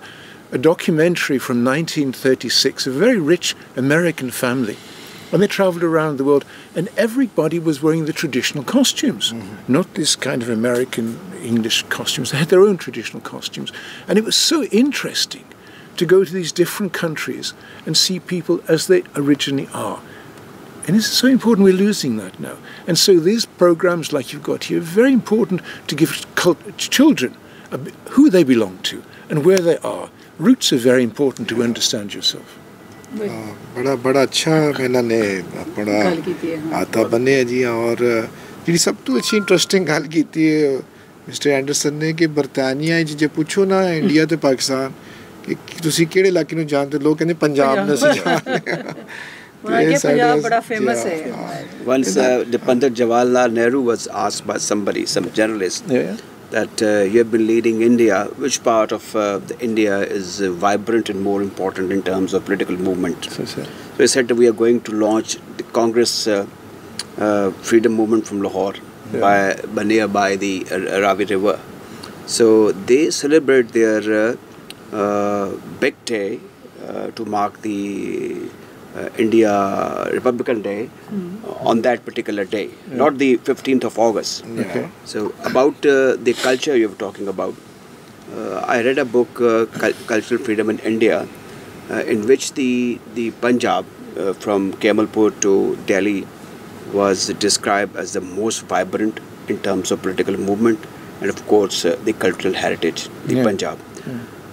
a documentary from 1936 of a very rich American family. And they traveled around the world, and everybody was wearing the traditional costumes, not this kind of American English costumes. They had their own traditional costumes. And it was so interesting to go to these different countries and see people as they originally are. And this is so important, we're losing that now. And so these programs like you've got here are very important to give cult- children a bit- who they belong to and where they are. Roots are very important to understand yourself. ਹਾਂ, ਬੜਾ ਬੜਾ ਅੱਛਾ ਇਹਨਾਂ ਨੇ ਆਪਣਾ ਗੱਲ ਕੀਤੀ ਹੈ, ਹਾਂ। ਆਤਾ ਬੰਨਿਆ ਜੀ ਔਰ ਜਿਹੜੀ ਸਭ ਤੋਂ ਅੱਛੀ ਇੰਟਰਸਟਿੰਗ ਗੱਲ ਕੀਤੀ ਹੈ ਮਿਸਟਰ ਐਂਡਰਸਨ ਨੇ ਕਿ ਬਰਤਾਨੀਆ 'ਚ ਜੇ ਪੁੱਛੋ ਨਾ ਇੰਡੀਆ ਤੇ ਪਾਕਿਸਤਾਨ ਕਿ ਕਿ ਤੁਸੀਂ ਕਿਹੜੇ ਇਲਾਕੇ ਨੂੰ ਜਾਣਦੇ ਹੋ? ਲੋਕ ਕਹਿੰਦੇ ਪੰਜਾਬ ਨੂੰ ਅਸੀਂ ਜਾਣਦੇ once uh, Pandit Jawaharlal Nehru was asked by somebody, some journalist, yeah. that uh, you have been leading India. Which part of uh, India is uh, vibrant and more important in terms of political movement? So, so. he said we are going to launch the Congress uh, uh, freedom movement from Lahore yeah. by, by nearby the Ravi River. So they celebrate their uh, big day to mark the uh, India Republican Day on that particular day, not the 15th of August. Okay. So about uh, the culture you were talking about, uh, I read a book, uh, Cul- Cultural Freedom in India, uh, in which the the Punjab uh, from Kamalpur to Delhi was described as the most vibrant in terms of political movement and of course uh, the cultural heritage, the Yeah. Punjab.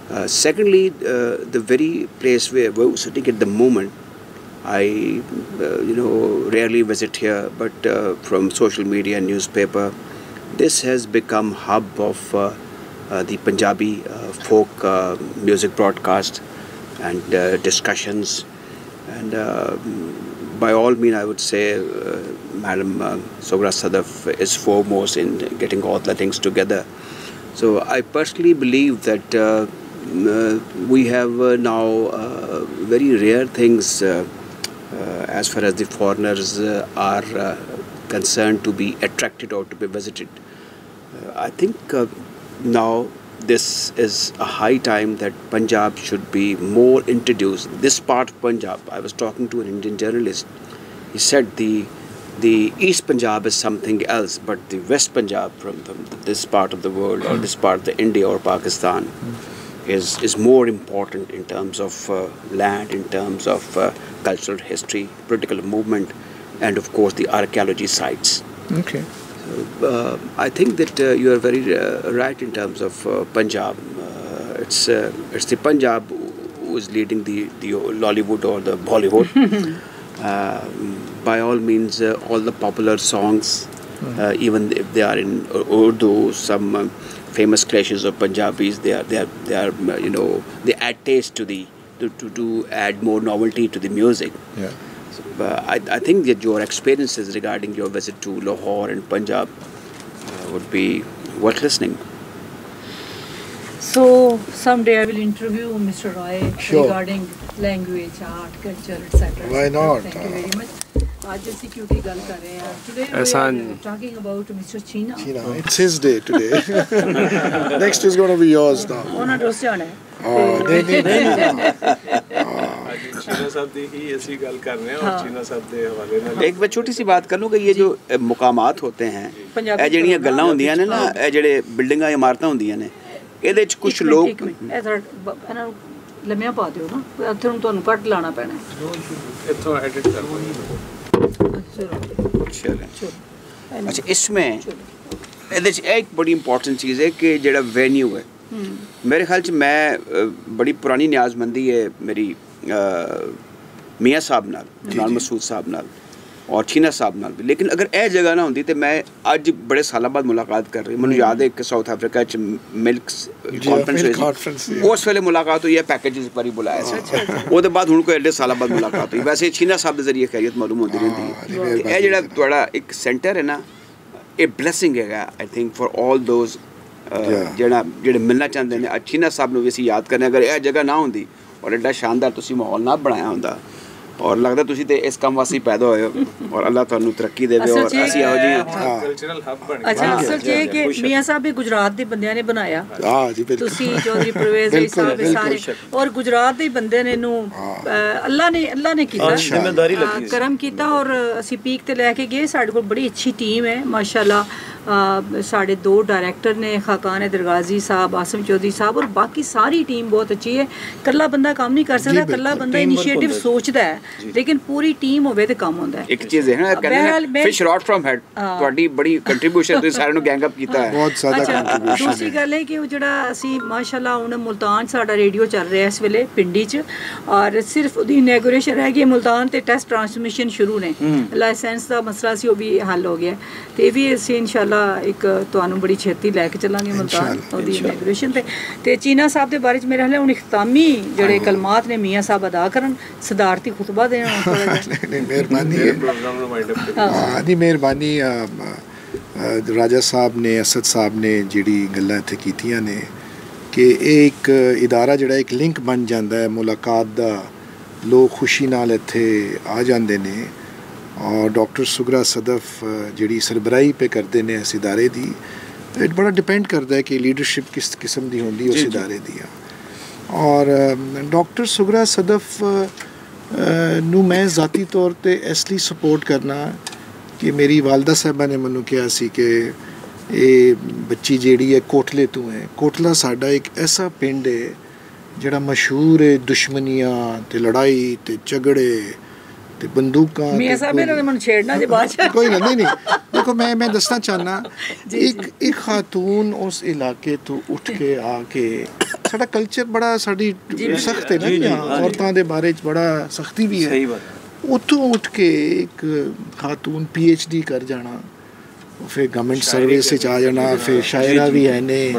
Uh, secondly, uh, the very place where we're sitting at the moment, I, uh, you know, rarely visit here, but uh, from social media and newspaper, this has become hub of uh, the Punjabi folk music broadcast and discussions. And by all means, I would say uh, Madam uh, Sogra Sadaf is foremost in getting all the things together. So I personally believe that uh, uh, we have now very rare things as far as the foreigners uh, are uh, concerned to be attracted or to be visited. Uh, I think now this is a high time that Punjab should be more introduced. This part of Punjab, I was talking to an Indian journalist. He said the the East Punjab is something else, but the West Punjab from this part of the world or this part of the India or Pakistan is is more important in terms of uh, land, in terms of uh, cultural history, political movement, and of course the archaeology sites. Okay. Uh, I think that uh, you are very uh, right in terms of uh, Punjab. Uh, it's uh, it's the Punjab who is leading the the Lollywood or the Bollywood. uh, by all means, uh, all the popular songs, uh, even if they are in Urdu, some famous clashes of Punjabis, they are they are they are you know they add taste to the to, to, to add more novelty to the music. Yeah. So, uh, I, I think that your experiences regarding your visit to Lahore and Punjab uh, would be worth listening. So someday I will interview Mr. Roy Sure. regarding language, art, culture, etc. Why not? Thank you very much. ਅੱਜ ਅਸੀਂ ਕਿਉਂ ਦੀ ਗੱਲ ਕਰ ਰਹੇ ਹਾਂ? Today ਵੀ ਅਹਿਸਾਨ। Talking about mister Cheena. ਉਹਨਾਂ ਹੈ। ਨਹੀਂ ਨਹੀਂ ਨਹੀਂ ਚੀਨਾ ਸਾਹਿਬ ਦੀ ਹੀ ਅਸੀਂ ਗੱਲ ਕਰ ਰਹੇ ਹਾਂ ਔਰ ਚੀਨਾ ਸਾਹਿਬ ਦੇ ਹਵਾਲੇ ਨਾਲ। ਇੱਕ ਮੈਂ ਛੋਟੀ ਸੀ ਬਾਤ ਕਰ ਲੂੰ ਕਿ ਇਹ ਜੋ ਅ, ਮੁਕਾਮਾਤ ਹੋਤੇ हैं ਪੰਜਾਬੀ ਇਹ ਜਿਹੜੀਆਂ ਕਰੋ ਨਾ, ਗੱਲਾਂ ਹੁੰਦੀਆਂ ਨੇ ਨਾ ਇਹ ਜਿਹੜੇ ਬਿਲਡਿੰਗਾਂ ਇਮਾਰਤਾਂ ਹੁੰਦੀਆਂ ਨੇ ਇਹਦੇ ਚ ਕੁਝ ਇੱਕ ਮਿੰਟ, ਲੋਕ ਇੱਕ ਮਿੰਟ, ਇਹ ਥੋੜਾ ਬ- ਇਹਨਾਂ ਨੂੰ ਲੰਮਿਆਂ ਪਾ ਦਿਓ ਨਾ। ਇੱਥੇ ਨੂੰ ਤੁਹਾਨੂੰ ਕੱਟ ਲਾਣਾ ਪੈਣਾ। ਇੱਥੋਂ ਐਡਿਟ ਕਰ। ਇਹਦੇ ਚ ਇੱਕ ਬੜੀ ਇੰਪੋਰਟੈਂਟ ਚੀਜ਼ ਹੈ ਕਿ ਜਿਹੜਾ ਵੈਨਿਊ ਹੈ। ਮੇਰੇ ਖਿਆਲ ਚ ਮੈਂ ਬੜੀ ਪੁਰਾਣੀ ਨਿਆਜ਼ਮੰਦੀ ਹੈ ਮੇਰੀ ਮੀਆਂ ਸਾਹਿਬ ਨਾਲ ਜਨਾਲ ਮਸੂਦ ਸਾਹਿਬ ਨਾਲ। ਔਰ ਚੀਨਾ ਸਾਹਿਬ ਨਾਲ ਵੀ। ਲੇਕਿਨ ਅਗਰ ਇਹ ਜਗ੍ਹਾ ਨਾ ਹੁੰਦੀ ਤੇ ਮੈਂ ਅੱਜ ਬੜੇ ਸਾਲਾਂ ਬਾਅਦ ਮੁਲਾਕਾਤ ਕਰ ਰਹੀ ਮੈਨੂੰ ਯਾਦ ਹੈ ਕਿ ਸਾਊਥ ਅਫਰੀਕਾ ਚ ਮਿਲਕਸ milk ਕਾਨਫਰੰਸ ਹੋਈ. ਉਸ ਵੇਲੇ ਮੁਲਾਕਾਤ ਹੋਈ ਹੈ ਪੈਕੇਜਸ ਪਰ ਹੀ ਬੁਲਾਇਆ ਸੀ। ਉਹਦੇ ਬਾਅਦ ਹੁਣ ਕੋਈ ਐਡੇ ਸਾਲਾਂ ਬਾਅਦ ਮੁਲਾਕਾਤ ਹੋਈ। ਵੈਸੇ ਚੀਨਾ ਸਾਹਿਬ ਦੇ ਜ਼ਰੀਏ ਖੈਰੀਅਤ ਮਾਲੂਮ ਹੁੰਦੀ ਰਹਿੰਦੀ ਹਾਂ, ਇਹ ਜਿਹੜਾ ਤੁਹਾਡਾ ਇੱਕ ਸੈਂਟਰ ਹੈ ਨਾ ਇਹ ਬਲੇਸਿੰਗ ਹੈਗਾ I think for 올 those Yeah. ਜਿਹੜਾ ਜਿਹੜੇ ਮਿਲਣਾ ਚਾਹੁੰਦੇ ਨੇ। ਅਚੀਨਾ ਸਾਹਿਬ ਨੂੰ ਵੀ ਅਸੀਂ ਯਾਦ ਕਰਨੇ ਅਗਰ ਇਹ ਜਗ੍ਹਾ ਨਾ ਹੁੰਦੀ ਔਰ ਐਡਾ ਸ਼ਾਨਦਾਰ ਤੁਸੀਂ ਮਾਹੌਲ ਨਾ ਬਣਾਇਆ ਹੁੰਦਾ ਔਰ ਲੱਗਦਾ ਤੁਸੀਂ ਤੇ ਇਸ ਕੰਮ ਵਾਸਤੇ ਪੈਦਾ ਹੋਏ ਹੋ। ਔਰ ਅੱਲਾਹ ਤੁਹਾਨੂੰ ਤਰੱਕੀ ਦੇਵੇ ਔਰ ਅਸੀਂ ਕਲਚਰਲ ਹੱਬ ਬਣ ਅੱਛਾ ਅਸਲ ਇਹ ਕਿ ਮੀਆਂ ਸਾਹਿਬ ਵੀ ਗੁਜਰਾਤ ਦੇ ਬੰਦਿਆਂ ਨੇ ਬਣਾਇਆ। ਹਾਂ ਜੀ ਬਿਲਕੁਲ। ਤੁਸੀਂ ਚੌਧਰੀ ਪ੍ਰਵੇਸ਼ ਜੀ ਸਾਹਿਬ ਸਾਰੇ। ਔਰ ਗੁਜਰਾਤ ਦੇ ਬੰਦੇ ਨੇ ਇਹਨੂੰ ਅੱਲਾ ਨੇ ਅੱਲਾ ਨੇ ਕੀਤਾ। ਜ਼ਿੰਮੇਵਾਰੀ ਲੱਗੀ। ਕਰਮ ਕੀਤਾ ਔਰ ਅਸੀਂ ਪੀਕ ਤੇ ਲੈ ਕੇ ਗਏ। ਸਾਡੇ ਕੋਲ ਬੜੀ ਅੱਛੀ ਟੀਮ ਹੈ ਮਾਸ਼ਾਅੱਲਾ। ਸਾਡੇ ਦੋ ਡਾਇਰੈਕਟਰ ਨੇ ਖਾਕਾਨ ਦਰਗਾਜ਼ੀ ਸਾਹਿਬ ਆਸਮ ਚੌਧਰੀ ਸਾਹਿਬ ਔਰ ਬਾਕੀ ਸਾਰੀ ਟੀਮ ਬਹੁਤ ਅੱਛੀ ਹੈ। ਕੱਲਾ ਬੰਦਾ ਕੰਮ ਨਹੀਂ ਕਰ ਸਕਦਾ ਕੱਲਾ ਬੰਦਾ ਇਨੀਸ਼ੀਏਟਿਵ ਸੋਚਦਾ ਹੈ ਲੇਕਿਨ ਪੂਰੀ ਟੀਮ ਹੋਵੇ ਤੇ ਕੰਮ ਹੁੰਦਾ ਹੈ। ਇੱਕ ਚੀਜ਼ ਹੈ ਨਾ ਕਹਿੰਦੇ ਬਹਿਰਹਾਲ ਨੇ ਮੈਂ- ਫਿਸ਼ ਰॉट ਫਰਮ ਹੈਡ ਤੁਹਾਡੀ ਬੜੀ ਕੰਟਰੀਬਿਊਸ਼ਨ ਤੁਸੀਂ ਸਾਰਿਆਂ ਨੂੰ ਗੈਂਗ ਅਪ ਕੀਤਾ ਹੈ। ਬਹੁਤ ਜ਼ਿਆਦਾ ਅੱਛਾ ਕੰਟਰੀਬਿਊਸ਼ਨ ਦੂਸਰੀ ਗੱਲ ਹੈ ਕਿ ਉਹ ਜਿਹੜਾ ਅਸੀਂ ਮਾਸ਼ਾਅੱਲਾ ਹੁਣ ਮੁਲਤਾਨ ਸਾਡਾ ਰੇਡੀਓ ਚੱਲ ਰਿਹਾ ਇਸ ਵੇਲੇ ਪਿੰਡੀ 'ਚ ਔਰ ਸਿਰਫ ਉਹਦੀ ਇਨੈਗੋਰੇਸ਼ਨ ਰਹਿ ਗਈ ਮੁਲਤਾਨ ਤੇ ਟੈਸਟ ਟ੍ਰਾਂਸਮਿਸ਼ਨ ਸ਼ੁਰੂ ਨੇ। ਲਾਇਸੈਂਸ ਦਾ ਮਸਲਾ ਸੀ ਉਹ ਵੀ ਹੱਲ ਹੋ ਗਿਆ। ਤੇ ਇਹ ਵੀ ਅਸੀਂ ਇਨਸ਼ਾਅੱਲਾ ਇੱਕ ਤੁਹਾਨੂੰ ਬੜੀ ਛੇਤੀ ਲੈ ਕੇ ਚੱਲਾਂਗੇ ਮੁਲਤਾਨ ਉਹਦੀ ਇਨੈਗੋਰੇਸ਼ਨ ਤੇ। ਤੇ ਚੀਨਾ ਸਾਹਿਬ ਦੇ ਬਾਰੇ ਚ ਮੇਰੇ ਹਾਲੇ ਹੁਣ ਇਖਤਾਮੀ ਜਿਹੜੇ ਕਲਮਾਤ ਨੇ ਮੀਆਂ ਸਾਹਿਬ ਅਦਾ ਕਰਨ ਸਦਾਰਤੀ ਖੁਤਬਾ ਦੇਣ ਥੋੜਾ ਜਿਹਾ। ਮਿਹਰਬਾਨੀ। ਹੈ ਪ੍ਰੋਗਰਾਮ ਨੂੰ ਵਾਈਂਡ ਅਪ ਹਾਂ। ਦੀ ਮਿਹਰਬਾਨੀ ਰਾਜਾ ਸਾਹਿਬ ਨੇ ਅਸਦ ਸਾਹਿਬ ਨੇ ਜਿਹੜੀ ਗੱਲਾਂ ਇੱਥੇ ਕੀਤੀਆਂ ਨੇ ਕਿ ਇਹ ਇੱਕ ਇਦਾਰਾ ਜਿਹੜਾ ਇੱਕ ਲਿੰਕ ਬਣ ਜਾਂਦਾ ਹੈ ਮੁਲਾਕਾਤ ਦਾ। ਲੋਕ ਖੁਸ਼ੀ ਨਾਲ ਇੱਥੇ ਆ ਜਾਂਦੇ ਨੇ। ਔਰ ਡਾਕਟਰ ਸੁਗਰਾ ਸਦਫ ਜਿਹੜੀ ਸਰਬਰਾਹੀ ਪੇ ਕਰਦੇ ਨੇ ਇਸ ਇਦਾਰੇ ਦੀ ਇਹ ਬੜਾ ਡਿਪੈਂਡ ਕਰਦਾ ਹੈ ਕਿ ਲੀਡਰਸ਼ਿਪ ਕਿਸ ਕਿਸਮ ਦੀ ਹੁੰਦੀ ਉਸ ਇਦਾਰੇ ਦੀ ਆ। ਔਰ ਡਾਕਟਰ ਸੁਗਰਾ ਸਦਫ ਨੂੰ ਮੈਂ ਜ਼ਾਤੀ ਤੌਰ ਤੇ ਇਸ ਲਈ ਸਪੋਰਟ ਕਰਨਾ ਕਿ ਮੇਰੀ ਵਾਲਦਾ ਸਾਹਿਬਾ ਨੇ ਮੈਨੂੰ ਕਿਹਾ ਸੀ ਕਿ ਇਹ ਬੱਚੀ ਜਿਹੜੀ ਹੈ ਕੋਟਲੇ ਤੋਂ ਹੈ। ਕੋਟਲਾ ਸਾਡਾ ਇੱਕ ਐਸਾ ਪਿੰਡ ਹੈ ਜਿਹੜਾ ਮਸ਼ਹੂਰ ਹੈ ਦੁਸ਼ਮਨੀਆਂ ਤੇ ਲੜਾਈ ਤੇ ਝਗੜੇ ਤੇ ਬੰਦੂਕਾਂ ਮੀਆਂ ਸਾਹਿਬ ਇਹਨਾਂ ਨੇ। ਮੈਨੂੰ ਛੇੜਨਾ ਜੇ ਬਾਅਦ ਚ। ਕੋਈ ਗੱਲ ਨਹੀਂ ਨਹੀਂ। ਦੇਖੋ ਮੈਂ ਮੈਂ ਦੱਸਣਾ ਚਾਹਨਾ ਇੱਕ ਇੱਕ ਖਾਤੂਨ ਉਸ ਇਲਾਕੇ ਤੋਂ ਉੱਠ ਕੇ ਆ ਕੇ ਸਾਡਾ ਕਲਚਰ ਬੜਾ ਸਾਡੀ ਸਖਤ ਹੈ ਨਾ। ਔਰਤਾਂ ਦੇ ਬਾਰੇ ਚ ਬੜਾ ਸਖਤੀ ਵੀ ਹੈ। ਸਹੀ ਬਾਤ ਉੱਥੋਂ ਉੱਠ ਕੇ ਇੱਕ ਖਾਤੂਨ ਪੀ ਐਚ ਡੀ ਕਰ ਜਾਣਾ ਫਿਰ ਗਵਰਨਮੈਂਟ ਸਰਵਿਸ ਵਿੱਚ ਆ ਜਾਣਾ ਫਿਰ ਸ਼ਾਇਰਾ ਵੀ ਹੈ ਨੇ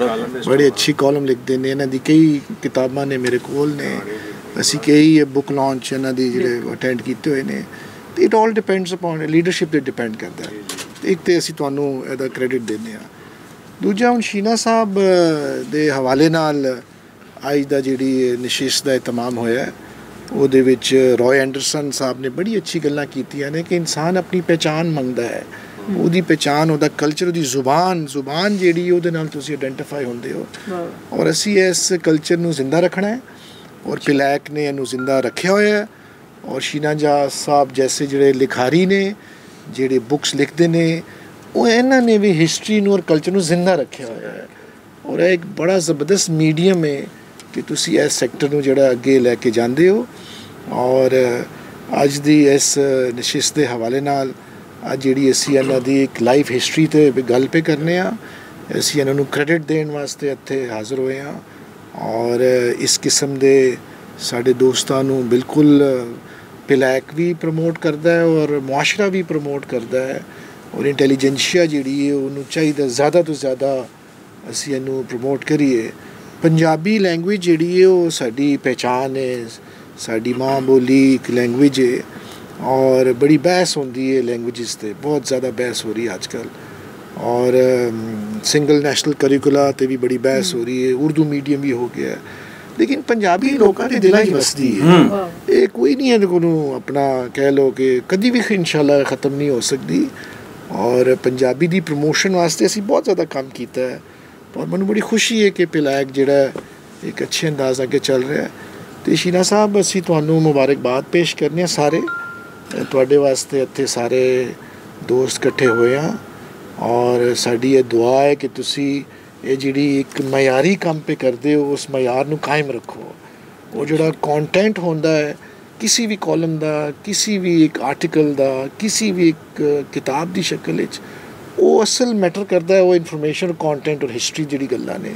ਬੜੀ ਅੱਛੀ ਕਾਲਮ ਲਿਖਦੇ ਨੇ ਇਹਨਾਂ ਦੀ ਕਈ ਕਿਤਾਬਾਂ ਨੇ ਮੇਰੇ ਕੋਲ ਨੇ। ਅਸੀਂ ਕਈ ਬੁੱਕ ਲਾਂਚ ਇਹਨਾਂ ਦੀ ਜਿਹੜੇ ਅਟੈਂਡ ਕੀਤੇ ਹੋਏ ਨੇ ਤੇ it all depends upon leadership ਤੇ ਡਿਪੈਂਡ ਕਰਦਾ ਹੈ। ਇੱਕ ਤੇ ਅਸੀਂ ਤੁਹਾਨੂੰ ਇਹਦਾ ਕ੍ਰੈਡਿਟ ਦਿੰਦੇ ਆ ਦੂਜਾ ਹੁਣ ਸ਼ੀਨਾ ਸਾਹਿਬ ਦੇ ਹਵਾਲੇ ਨਾਲ ਅੱਜ ਦਾ ਜਿਹੜੀ ਨਿਸ਼ਿਸ਼ ਦਾ ਇਤਮਾਮ ਹੋਇਆ ਉਹਦੇ ਵਿੱਚ ਰॉय ਐਂਡਰਸਨ ਸਾਹਿਬ ਨੇ ਬੜੀ ਅੱਛੀ ਗੱਲਾਂ ਕੀਤੀਆਂ ਨੇ ਕਿ ਇਨਸਾਨ ਆਪਣੀ ਪਹਿਚਾਨ ਮੰਗਦਾ ਹੈ। ਉਹਦੀ ਪਹਿਚਾਨ ਉਹਦਾ ਕਲਚਰ ਉਹਦੀ ਜ਼ੁਬਾਨ ਜ਼ੁਬਾਨ ਜਿਹੜੀ ਉਹਦੇ ਨਾਲ ਤੁਸੀਂ ਆਇਡੈਂਟੀਫਾਈ ਹੁੰਦੇ ਹੋ। ਔਰ ਅਸੀਂ ਇਸ ਕਲਚਰ ਨੂੰ ਜ਼ਿੰਦਾ ਰੱਖਣਾ ਹੈ। ਔਰ ਪਿਲੈਕ ਨੇ ਇਹਨੂੰ ਜ਼ਿੰਦਾ ਰੱਖਿਆ ਹੋਇਆ ਔਰ ਸ਼ੀਨਾ ਜਾ ਸਾਹਿਬ ਜੈਸੇ ਜਿਹੜੇ ਲਿਖਾਰੀ ਨੇ, ਜਿਹੜੇ ਬੁੱਕਸ ਲਿਖਦੇ ਨੇ, ਉਹ ਇਹਨਾਂ ਨੇ ਵੀ ਹਿਸਟਰੀ ਨੂੰ ਔਰ ਕਲਚਰ ਨੂੰ ਜ਼ਿੰਦਾ ਰੱਖਿਆ ਹੋਇਆ ਹੈ। ਔਰ ਇਹ ਇੱਕ ਬੜਾ ਜ਼ਬਰਦਸਤ ਮੀਡੀਅਮ ਹੈ ਕਿ ਤੁਸੀਂ ਇਸ ਸੈਕਟਰ ਨੂੰ ਜਿਹੜਾ ਅੱਗੇ ਲੈ ਕੇ ਜਾਂਦੇ ਹੋ। ਔਰ ਅੱਜ ਦੀ ਇਸ ਨਿਸ਼ਿਸ਼ ਦੇ ਹਵਾਲੇ ਨਾਲ ਅੱਜ ਜਿਹੜੀ ਅਸੀਂ ਇਹਨਾਂ ਦੀ ਇੱਕ ਲਾਈਫ ਹਿਸਟਰੀ ਤੇ ਵੀ ਗੱਲ ਪੇ ਕਰਨੇ ਆ, ਅਸੀਂ ਇਹਨਾਂ ਨੂੰ ਕ੍ਰੈਡਿਟ ਦੇਣ ਵਾਸਤੇ ਇੱਥੇ ਹਾਜ਼ਰ ਹੋਏ ਆ ਔਰ ਇਸ ਕਿਸਮ ਦੇ ਸਾਡੇ ਦੋਸਤਾਂ ਨੂੰ ਬਿਲਕੁਲ ਪਲੈਕ ਵੀ ਪ੍ਰਮੋਟ ਕਰਦਾ ਹੈ ਔਰ ਮੁਆਸ਼ਰਾ ਵੀ ਪ੍ਰਮੋਟ ਕਰਦਾ ਹੈ ਔਰ ਇੰਟੈਲੀਜੈਂਸ਼ੀਆ ਜਿਹੜੀ ਹੈ ਉਹਨੂੰ ਚਾਹੀਦਾ ਜ਼ਿਆਦਾ ਤੋਂ ਜ਼ਿਆਦਾ ਅਸੀਂ ਇਹਨੂੰ ਪ੍ਰਮੋਟ ਕਰੀਏ। ਪੰਜਾਬੀ ਲੈਂਗੁਏਜ ਜਿਹੜੀ ਹੈ ਉਹ ਸਾਡੀ ਪਹਿਚਾਨ ਹੈ, ਸਾਡੀ ਮਾਂ ਬੋਲੀ ਇੱਕ ਲੈਂਗੁਏਜ ਹੈ ਔਰ ਬੜੀ ਬਹਿਸ ਹੁੰਦੀ ਹੈ ਲੈਂਗੁਏਜਸ ਤੇ, ਬਹੁਤ ਜ਼ਿਆਦਾ ਬਹਿਸ ਹੋ ਰਹੀ ਹੈ ਅੱਜਕੱਲ ਔਰ ਸਿੰਗਲ ਨੈਸ਼ਨਲ ਕਰਿਕੂਲਾ ਤੇ ਵੀ ਬੜੀ ਬਹਿਸ ਹੋ ਰਹੀ ਹੈ ਉਰਦੂ ਮੀਡੀਅਮ ਵੀ ਹੋ ਗਿਆ ਲੇਕਿਨ ਪੰਜਾਬੀ ਲੋਕਾਂ ਦੇ ਦਿਲਾਂ 'ਚ ਵਸਦੀ ਹੈ। ਇਹ ਕੋਈ ਨਹੀਂ ਹੈ ਕੋਨੂੰ ਆਪਣਾ ਕਹਿ ਲੋ ਕਿ ਕਦੀ ਵੀ ਇਨਸ਼ਾਅੱਲਾ ਖਤਮ ਨਹੀਂ ਹੋ ਸਕਦੀ। ਔਰ ਪੰਜਾਬੀ ਦੀ ਪ੍ਰੋਮੋਸ਼ਨ ਵਾਸਤੇ ਅਸੀਂ ਬਹੁਤ ਜ਼ਿਆਦਾ ਕੰਮ ਕੀਤਾ ਹੈ। ਔਰ ਮੈਨੂੰ ਬੜੀ ਖੁਸ਼ੀ ਹੈ ਕਿ ਪਿਲਾਇਕ ਜਿਹੜਾ ਇੱਕ ਅੱਛੇ ਅੰਦਾਜ਼ ਅੱਗੇ ਚੱਲ ਰਿਹਾ ਹੈ। ਤੇ ਸ਼ੀਨਾ ਸਾਹਿਬ ਅਸੀਂ ਤੁਹਾਨੂੰ ਮੁਬਾਰਕਬਾਦ ਪੇਸ਼ ਕਰਨੇ ਆ ਸਾਰੇ। ਤੁਹਾਡੇ ਵਾਸਤੇ ਇੱਥੇ ਸਾਰੇ ਦੋਸਤ ਇਕੱਠੇ ਹੋਏ ਆ ਔਰ ਸਾਡੀ ਇਹ ਦੁਆ ਹੈ ਕਿ ਤੁਸੀਂ ਇਹ ਜਿਹੜੀ ਇੱਕ ਮਿਆਰੀ ਕੰਮ ਪੇ ਕਰਦੇ ਹੋ ਉਸ ਮਿਆਰ ਨੂੰ ਕਾਇਮ ਰੱਖੋ। ਉਹ ਜਿਹੜਾ ਕੰਟੈਂਟ ਹੁੰਦਾ ਹੈ ਕਿਸੇ ਵੀ ਕਾਲਮ ਦਾ ਕਿਸੇ ਵੀ ਇੱਕ ਆਰਟੀਕਲ ਦਾ ਕਿਸੇ ਵੀ ਇੱਕ ਕਿਤਾਬ ਦੀ ਸ਼ਕਲ ਵਿੱਚ ਉਹ ਅਸਲ ਮੈਟਰ ਕਰਦਾ ਹੈ ਉਹ ਇਨਫੋਰਮੇਸ਼ਨ ਕੰਟੈਂਟ ਔਰ ਹਿਸਟਰੀ ਜਿਹੜੀ ਗੱਲਾਂ ਨੇ।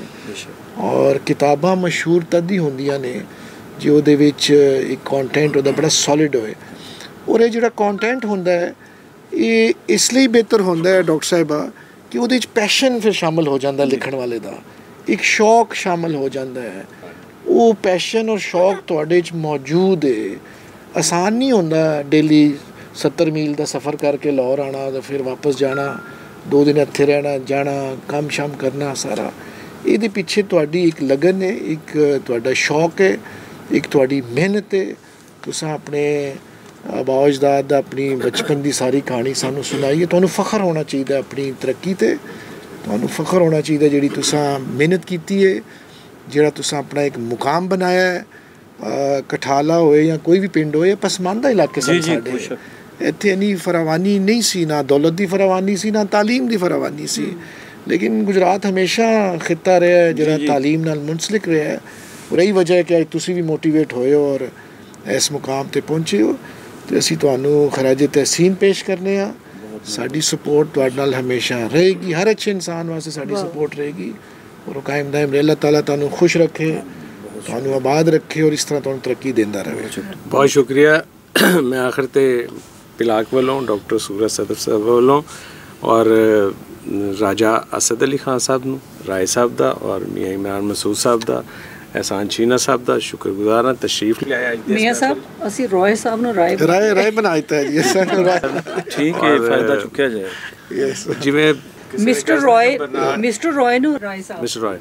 ਔਰ ਕਿਤਾਬਾਂ ਮਸ਼ਹੂਰ ਤਦ ਹੀ ਹੁੰਦੀਆਂ ਨੇ ਜੇ ਉਹਦੇ ਵਿੱਚ ਇੱਕ ਕੰਟੈਂਟ ਉਹਦਾ ਬੜਾ ਸੋਲਿਡ ਹੋਏ। ਔਰ ਇਹ ਜਿਹੜਾ ਕੰਟੈਂਟ ਹੁੰਦਾ ਹੈ ਇਹ ਇਸ ਲਈ ਬਿਹਤਰ ਹੁੰਦਾ ਹੈ ਡਾਕਟਰ ਸਾਹਿਬਾ ਕਿ ਉਹਦੇ ਵਿੱਚ ਪੈਸ਼ਨ ਫਿਰ ਸ਼ਾਮਲ ਹੋ ਜਾਂਦਾ ਲਿਖਣ ਵਾਲੇ ਦਾ। ਇੱਕ ਸ਼ੌਕ ਸ਼ਾਮਲ ਹੋ ਜਾਂਦਾ ਹੈ। ਉਹ ਪੈਸ਼ਨ ਔਰ ਸ਼ੌਕ ਤੁਹਾਡੇ 'ਚ ਮੌਜੂਦ ਹੈ ਆਸਾਨ ਨਹੀਂ ਹੁੰਦਾ ਡੇਲੀ 70 ਮੀਲ ਦਾ ਸਫ਼ਰ ਕਰਕੇ ਲਾਹੌਰ ਆਣਾ ਤੇ ਫਿਰ ਵਾਪਸ ਜਾਣਾ, ਦੋ ਦਿਨ ਇੱਥੇ ਰਹਿਣਾ, ਜਾਣਾ, ਕੰਮ ਸ਼ਾਮ ਕਰਨਾ ਸਾਰਾ। ਇਹਦੇ ਪਿੱਛੇ ਤੁਹਾਡੀ ਇੱਕ ਲਗਨ ਹੈ ਇੱਕ ਤੁਹਾਡਾ ਸ਼ੌਕ ਹੈ ਇੱਕ ਤੁਹਾਡੀ ਮਿਹਨਤ ਹੈ ਤੁਸੀਂ ਆਪਣੇ ਬਾਬਾ ਅਜਦਾਦ ਦਾ ਆਪਣੀ ਬਚਪਨ ਦੀ ਸਾਰੀ ਕਹਾਣੀ ਸਾਨੂੰ ਸੁਣਾਈ ਹੈ ਤੁਹਾਨੂੰ ਫਖਰ ਹੋਣਾ ਚਾਹੀਦਾ ਆਪਣੀ ਤਰੱਕੀ ਤੇ। ਤੁਹਾਨੂੰ ਫਖਰ ਹੋਣਾ ਚਾਹੀਦਾ ਜਿਹੜੀ ਤੁਸੀਂ ਮਿਹਨਤ ਕੀਤੀ ਹੈ ਜਿਹੜਾ ਤੁਸੀਂ ਆਪਣਾ ਇੱਕ ਮੁਕਾਮ ਬਣਾਇਆ ਹੈ ਕਠਾਲਾ ਹੋਏ ਜਾਂ ਕੋਈ ਵੀ ਪਿੰਡ ਹੋਏ ਪਸਮਾਨਦਾ ਇਲਾਕੇ ਸਨ ਸਾਡੇ। ਇੱਥੇ ਇਨੀ ਫਰਾਵਾਨੀ ਨਹੀਂ ਸੀ ਨਾ ਦੌਲਤ ਦੀ ਫਰਾਵਾਨੀ ਸੀ ਨਾ ਤਾਲੀਮ ਦੀ ਫਰਾਵਾਨੀ ਸੀ। ਲੇਕਿਨ ਗੁਜਰਾਤ ਹਮੇਸ਼ਾ ਖਿੱਤਾ ਰਿਹਾ ਹੈ ਜਿਹੜਾ। ਤਾਲੀਮ ਨਾਲ ਮੁੰਸਲਿਕ ਰਿਹਾ ਹੈ ਔਰ ਇਹੀ ਵਜ੍ਹਾ ਹੈ ਕਿ ਤੁਸੀਂ ਵੀ ਮੋਟੀਵੇਟ ਹੋਏ ਹੋ ਔਰ ਇਸ ਮੁਕਾਮ ਤੇ ਪਹੁੰਚੇ ਹੋ। ਤੇ ਅਸੀਂ ਤੁਹਾਨੂੰ ਖਰਾਜ ਤਹਿਸੀਨ ਪੇਸ਼ ਕਰਨੇ ਆ। ਸਾਡੀ ਸਪੋਰਟ ਤੁਹਾਡੇ ਨਾਲ ਹਮੇਸ਼ਾ ਰਹੇਗੀ। ਹਰ ਅੱਛੇ ਇਨਸਾਨ ਵਾਸਤੇ ਸਾਡੀ ਸਪੋਰਟ ਰਹੇਗੀ। ਔਰ ਕਾਇਮ ਦਾਇਮ ਰਹੇ। ਅੱਲਾਹ ਤਾਲਾ ਤੁਹਾਨੂੰ ਖੁਸ਼ ਰੱਖੇ ਤੁਹਾਨੂੰ ਆਬਾਦ ਰੱਖੇ ਔਰ ਇਸ ਤਰ੍ਹਾਂ ਤੁਹਾਨੂੰ ਤਰੱਕੀ ਦਿੰਦਾ ਰਹੇ। ਬਹੁਤ ਸ਼ੁਕਰੀਆ। ਮੈਂ ਆਖਰ ਤੇ ਪਿਲਾਕ ਵੱਲੋਂ ਡਾਕਟਰ ਸੂਰਜ ਸਦਰ ਸਾਹਿਬ ਵੱਲੋਂ ਔਰ ਰਾਜਾ ਅਸਦ ਅਲੀ ਖਾਨ ਸਾਹਿਬ ਨੂੰ ਰਾਏ ਸਾਹਿਬ ਦਾ ਔਰ ਮੀਆਂ ਇਮਰਾਨ ਮਸੂਦ ਸਾਹਿਬ ਦਾ ਐਹਸਾਨ ਚੀਨਾ ਸਾਹਿਬ ਦਾ ਸ਼ੁਕਰਗੁਜ਼ਾਰ ਹਾਂ ਤਸ਼ਰੀਫ ਲਿਆਇਆ ਦੇ ਮੀਆਂ ਸਾਹਿਬ ਅਸੀਂ ਰੋਏ ਸਾਹਿਬ ਨੂੰ ਰਾਏ ਰਾਏ ਰਾਏ ਬਣਾ ਦਿੱਤਾ ਹੈ ਜੀ ਠੀਕ ਹੈ ਫਾਇਦਾ ਚੁੱਕਿਆ ਜਾਏ। ਯੈਸ ਜਿਵੇਂ ਮਿਸਟਰ ਰੋਏ ਮਿਸਟਰ ਰੋਏ ਨੂੰ ਰਾਏ ਸਾਹਿਬ। ਮਿਸਟਰ ਰਾਏ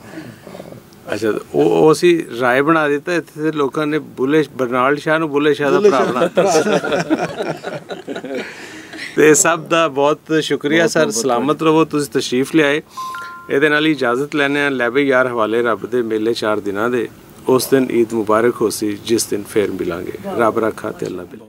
ਅੱਛਾ ਉਹ ਅਸੀਂ ਰਾਏ ਬਣਾ ਦਿੱਤਾ ਇੱਥੇ ਦੇ ਲੋਕਾਂ ਨੇ ਬੁੱਲੇ ਬਰਨਾਲ ਸ਼ਾਹ ਨੂੰ ਬੁੱਲੇ ਸ਼ਾਹ ਦਾ ਭਰਾ ਬਣਾਤਾ ਤੇ ਸਭ ਦਾ ਬਹੁਤ ਸ਼ੁਕਰੀਆ ਸਰ। ਸਲਾਮਤ ਰਹੋ ਤੁਸੀਂ ਤਸ਼ਰੀਫ ਲਿਆਏ। ਇਹਦੇ ਨਾਲ ਹੀ ਇਜਾਜ਼ਤ ਲੈਣੇ ਆ ਲੈ ਯਾਰ, ਹਵਾਲੇ ਰੱਬ ਦੇ ਮੇਲੇ ਚਾਰ ਦਿਨਾਂ ਦੇ। ਉਸ ਦਿਨ ਈਦ ਮੁਬਾਰਕ ਹੋਸੀ, ਜਿਸ ਦਿਨ ਫੇਰ ਮਿਲਾਂਗੇ। ਰੱਬ ਰੱਖਾ ਤੇ ਅੱਲਾ ਬਿਲ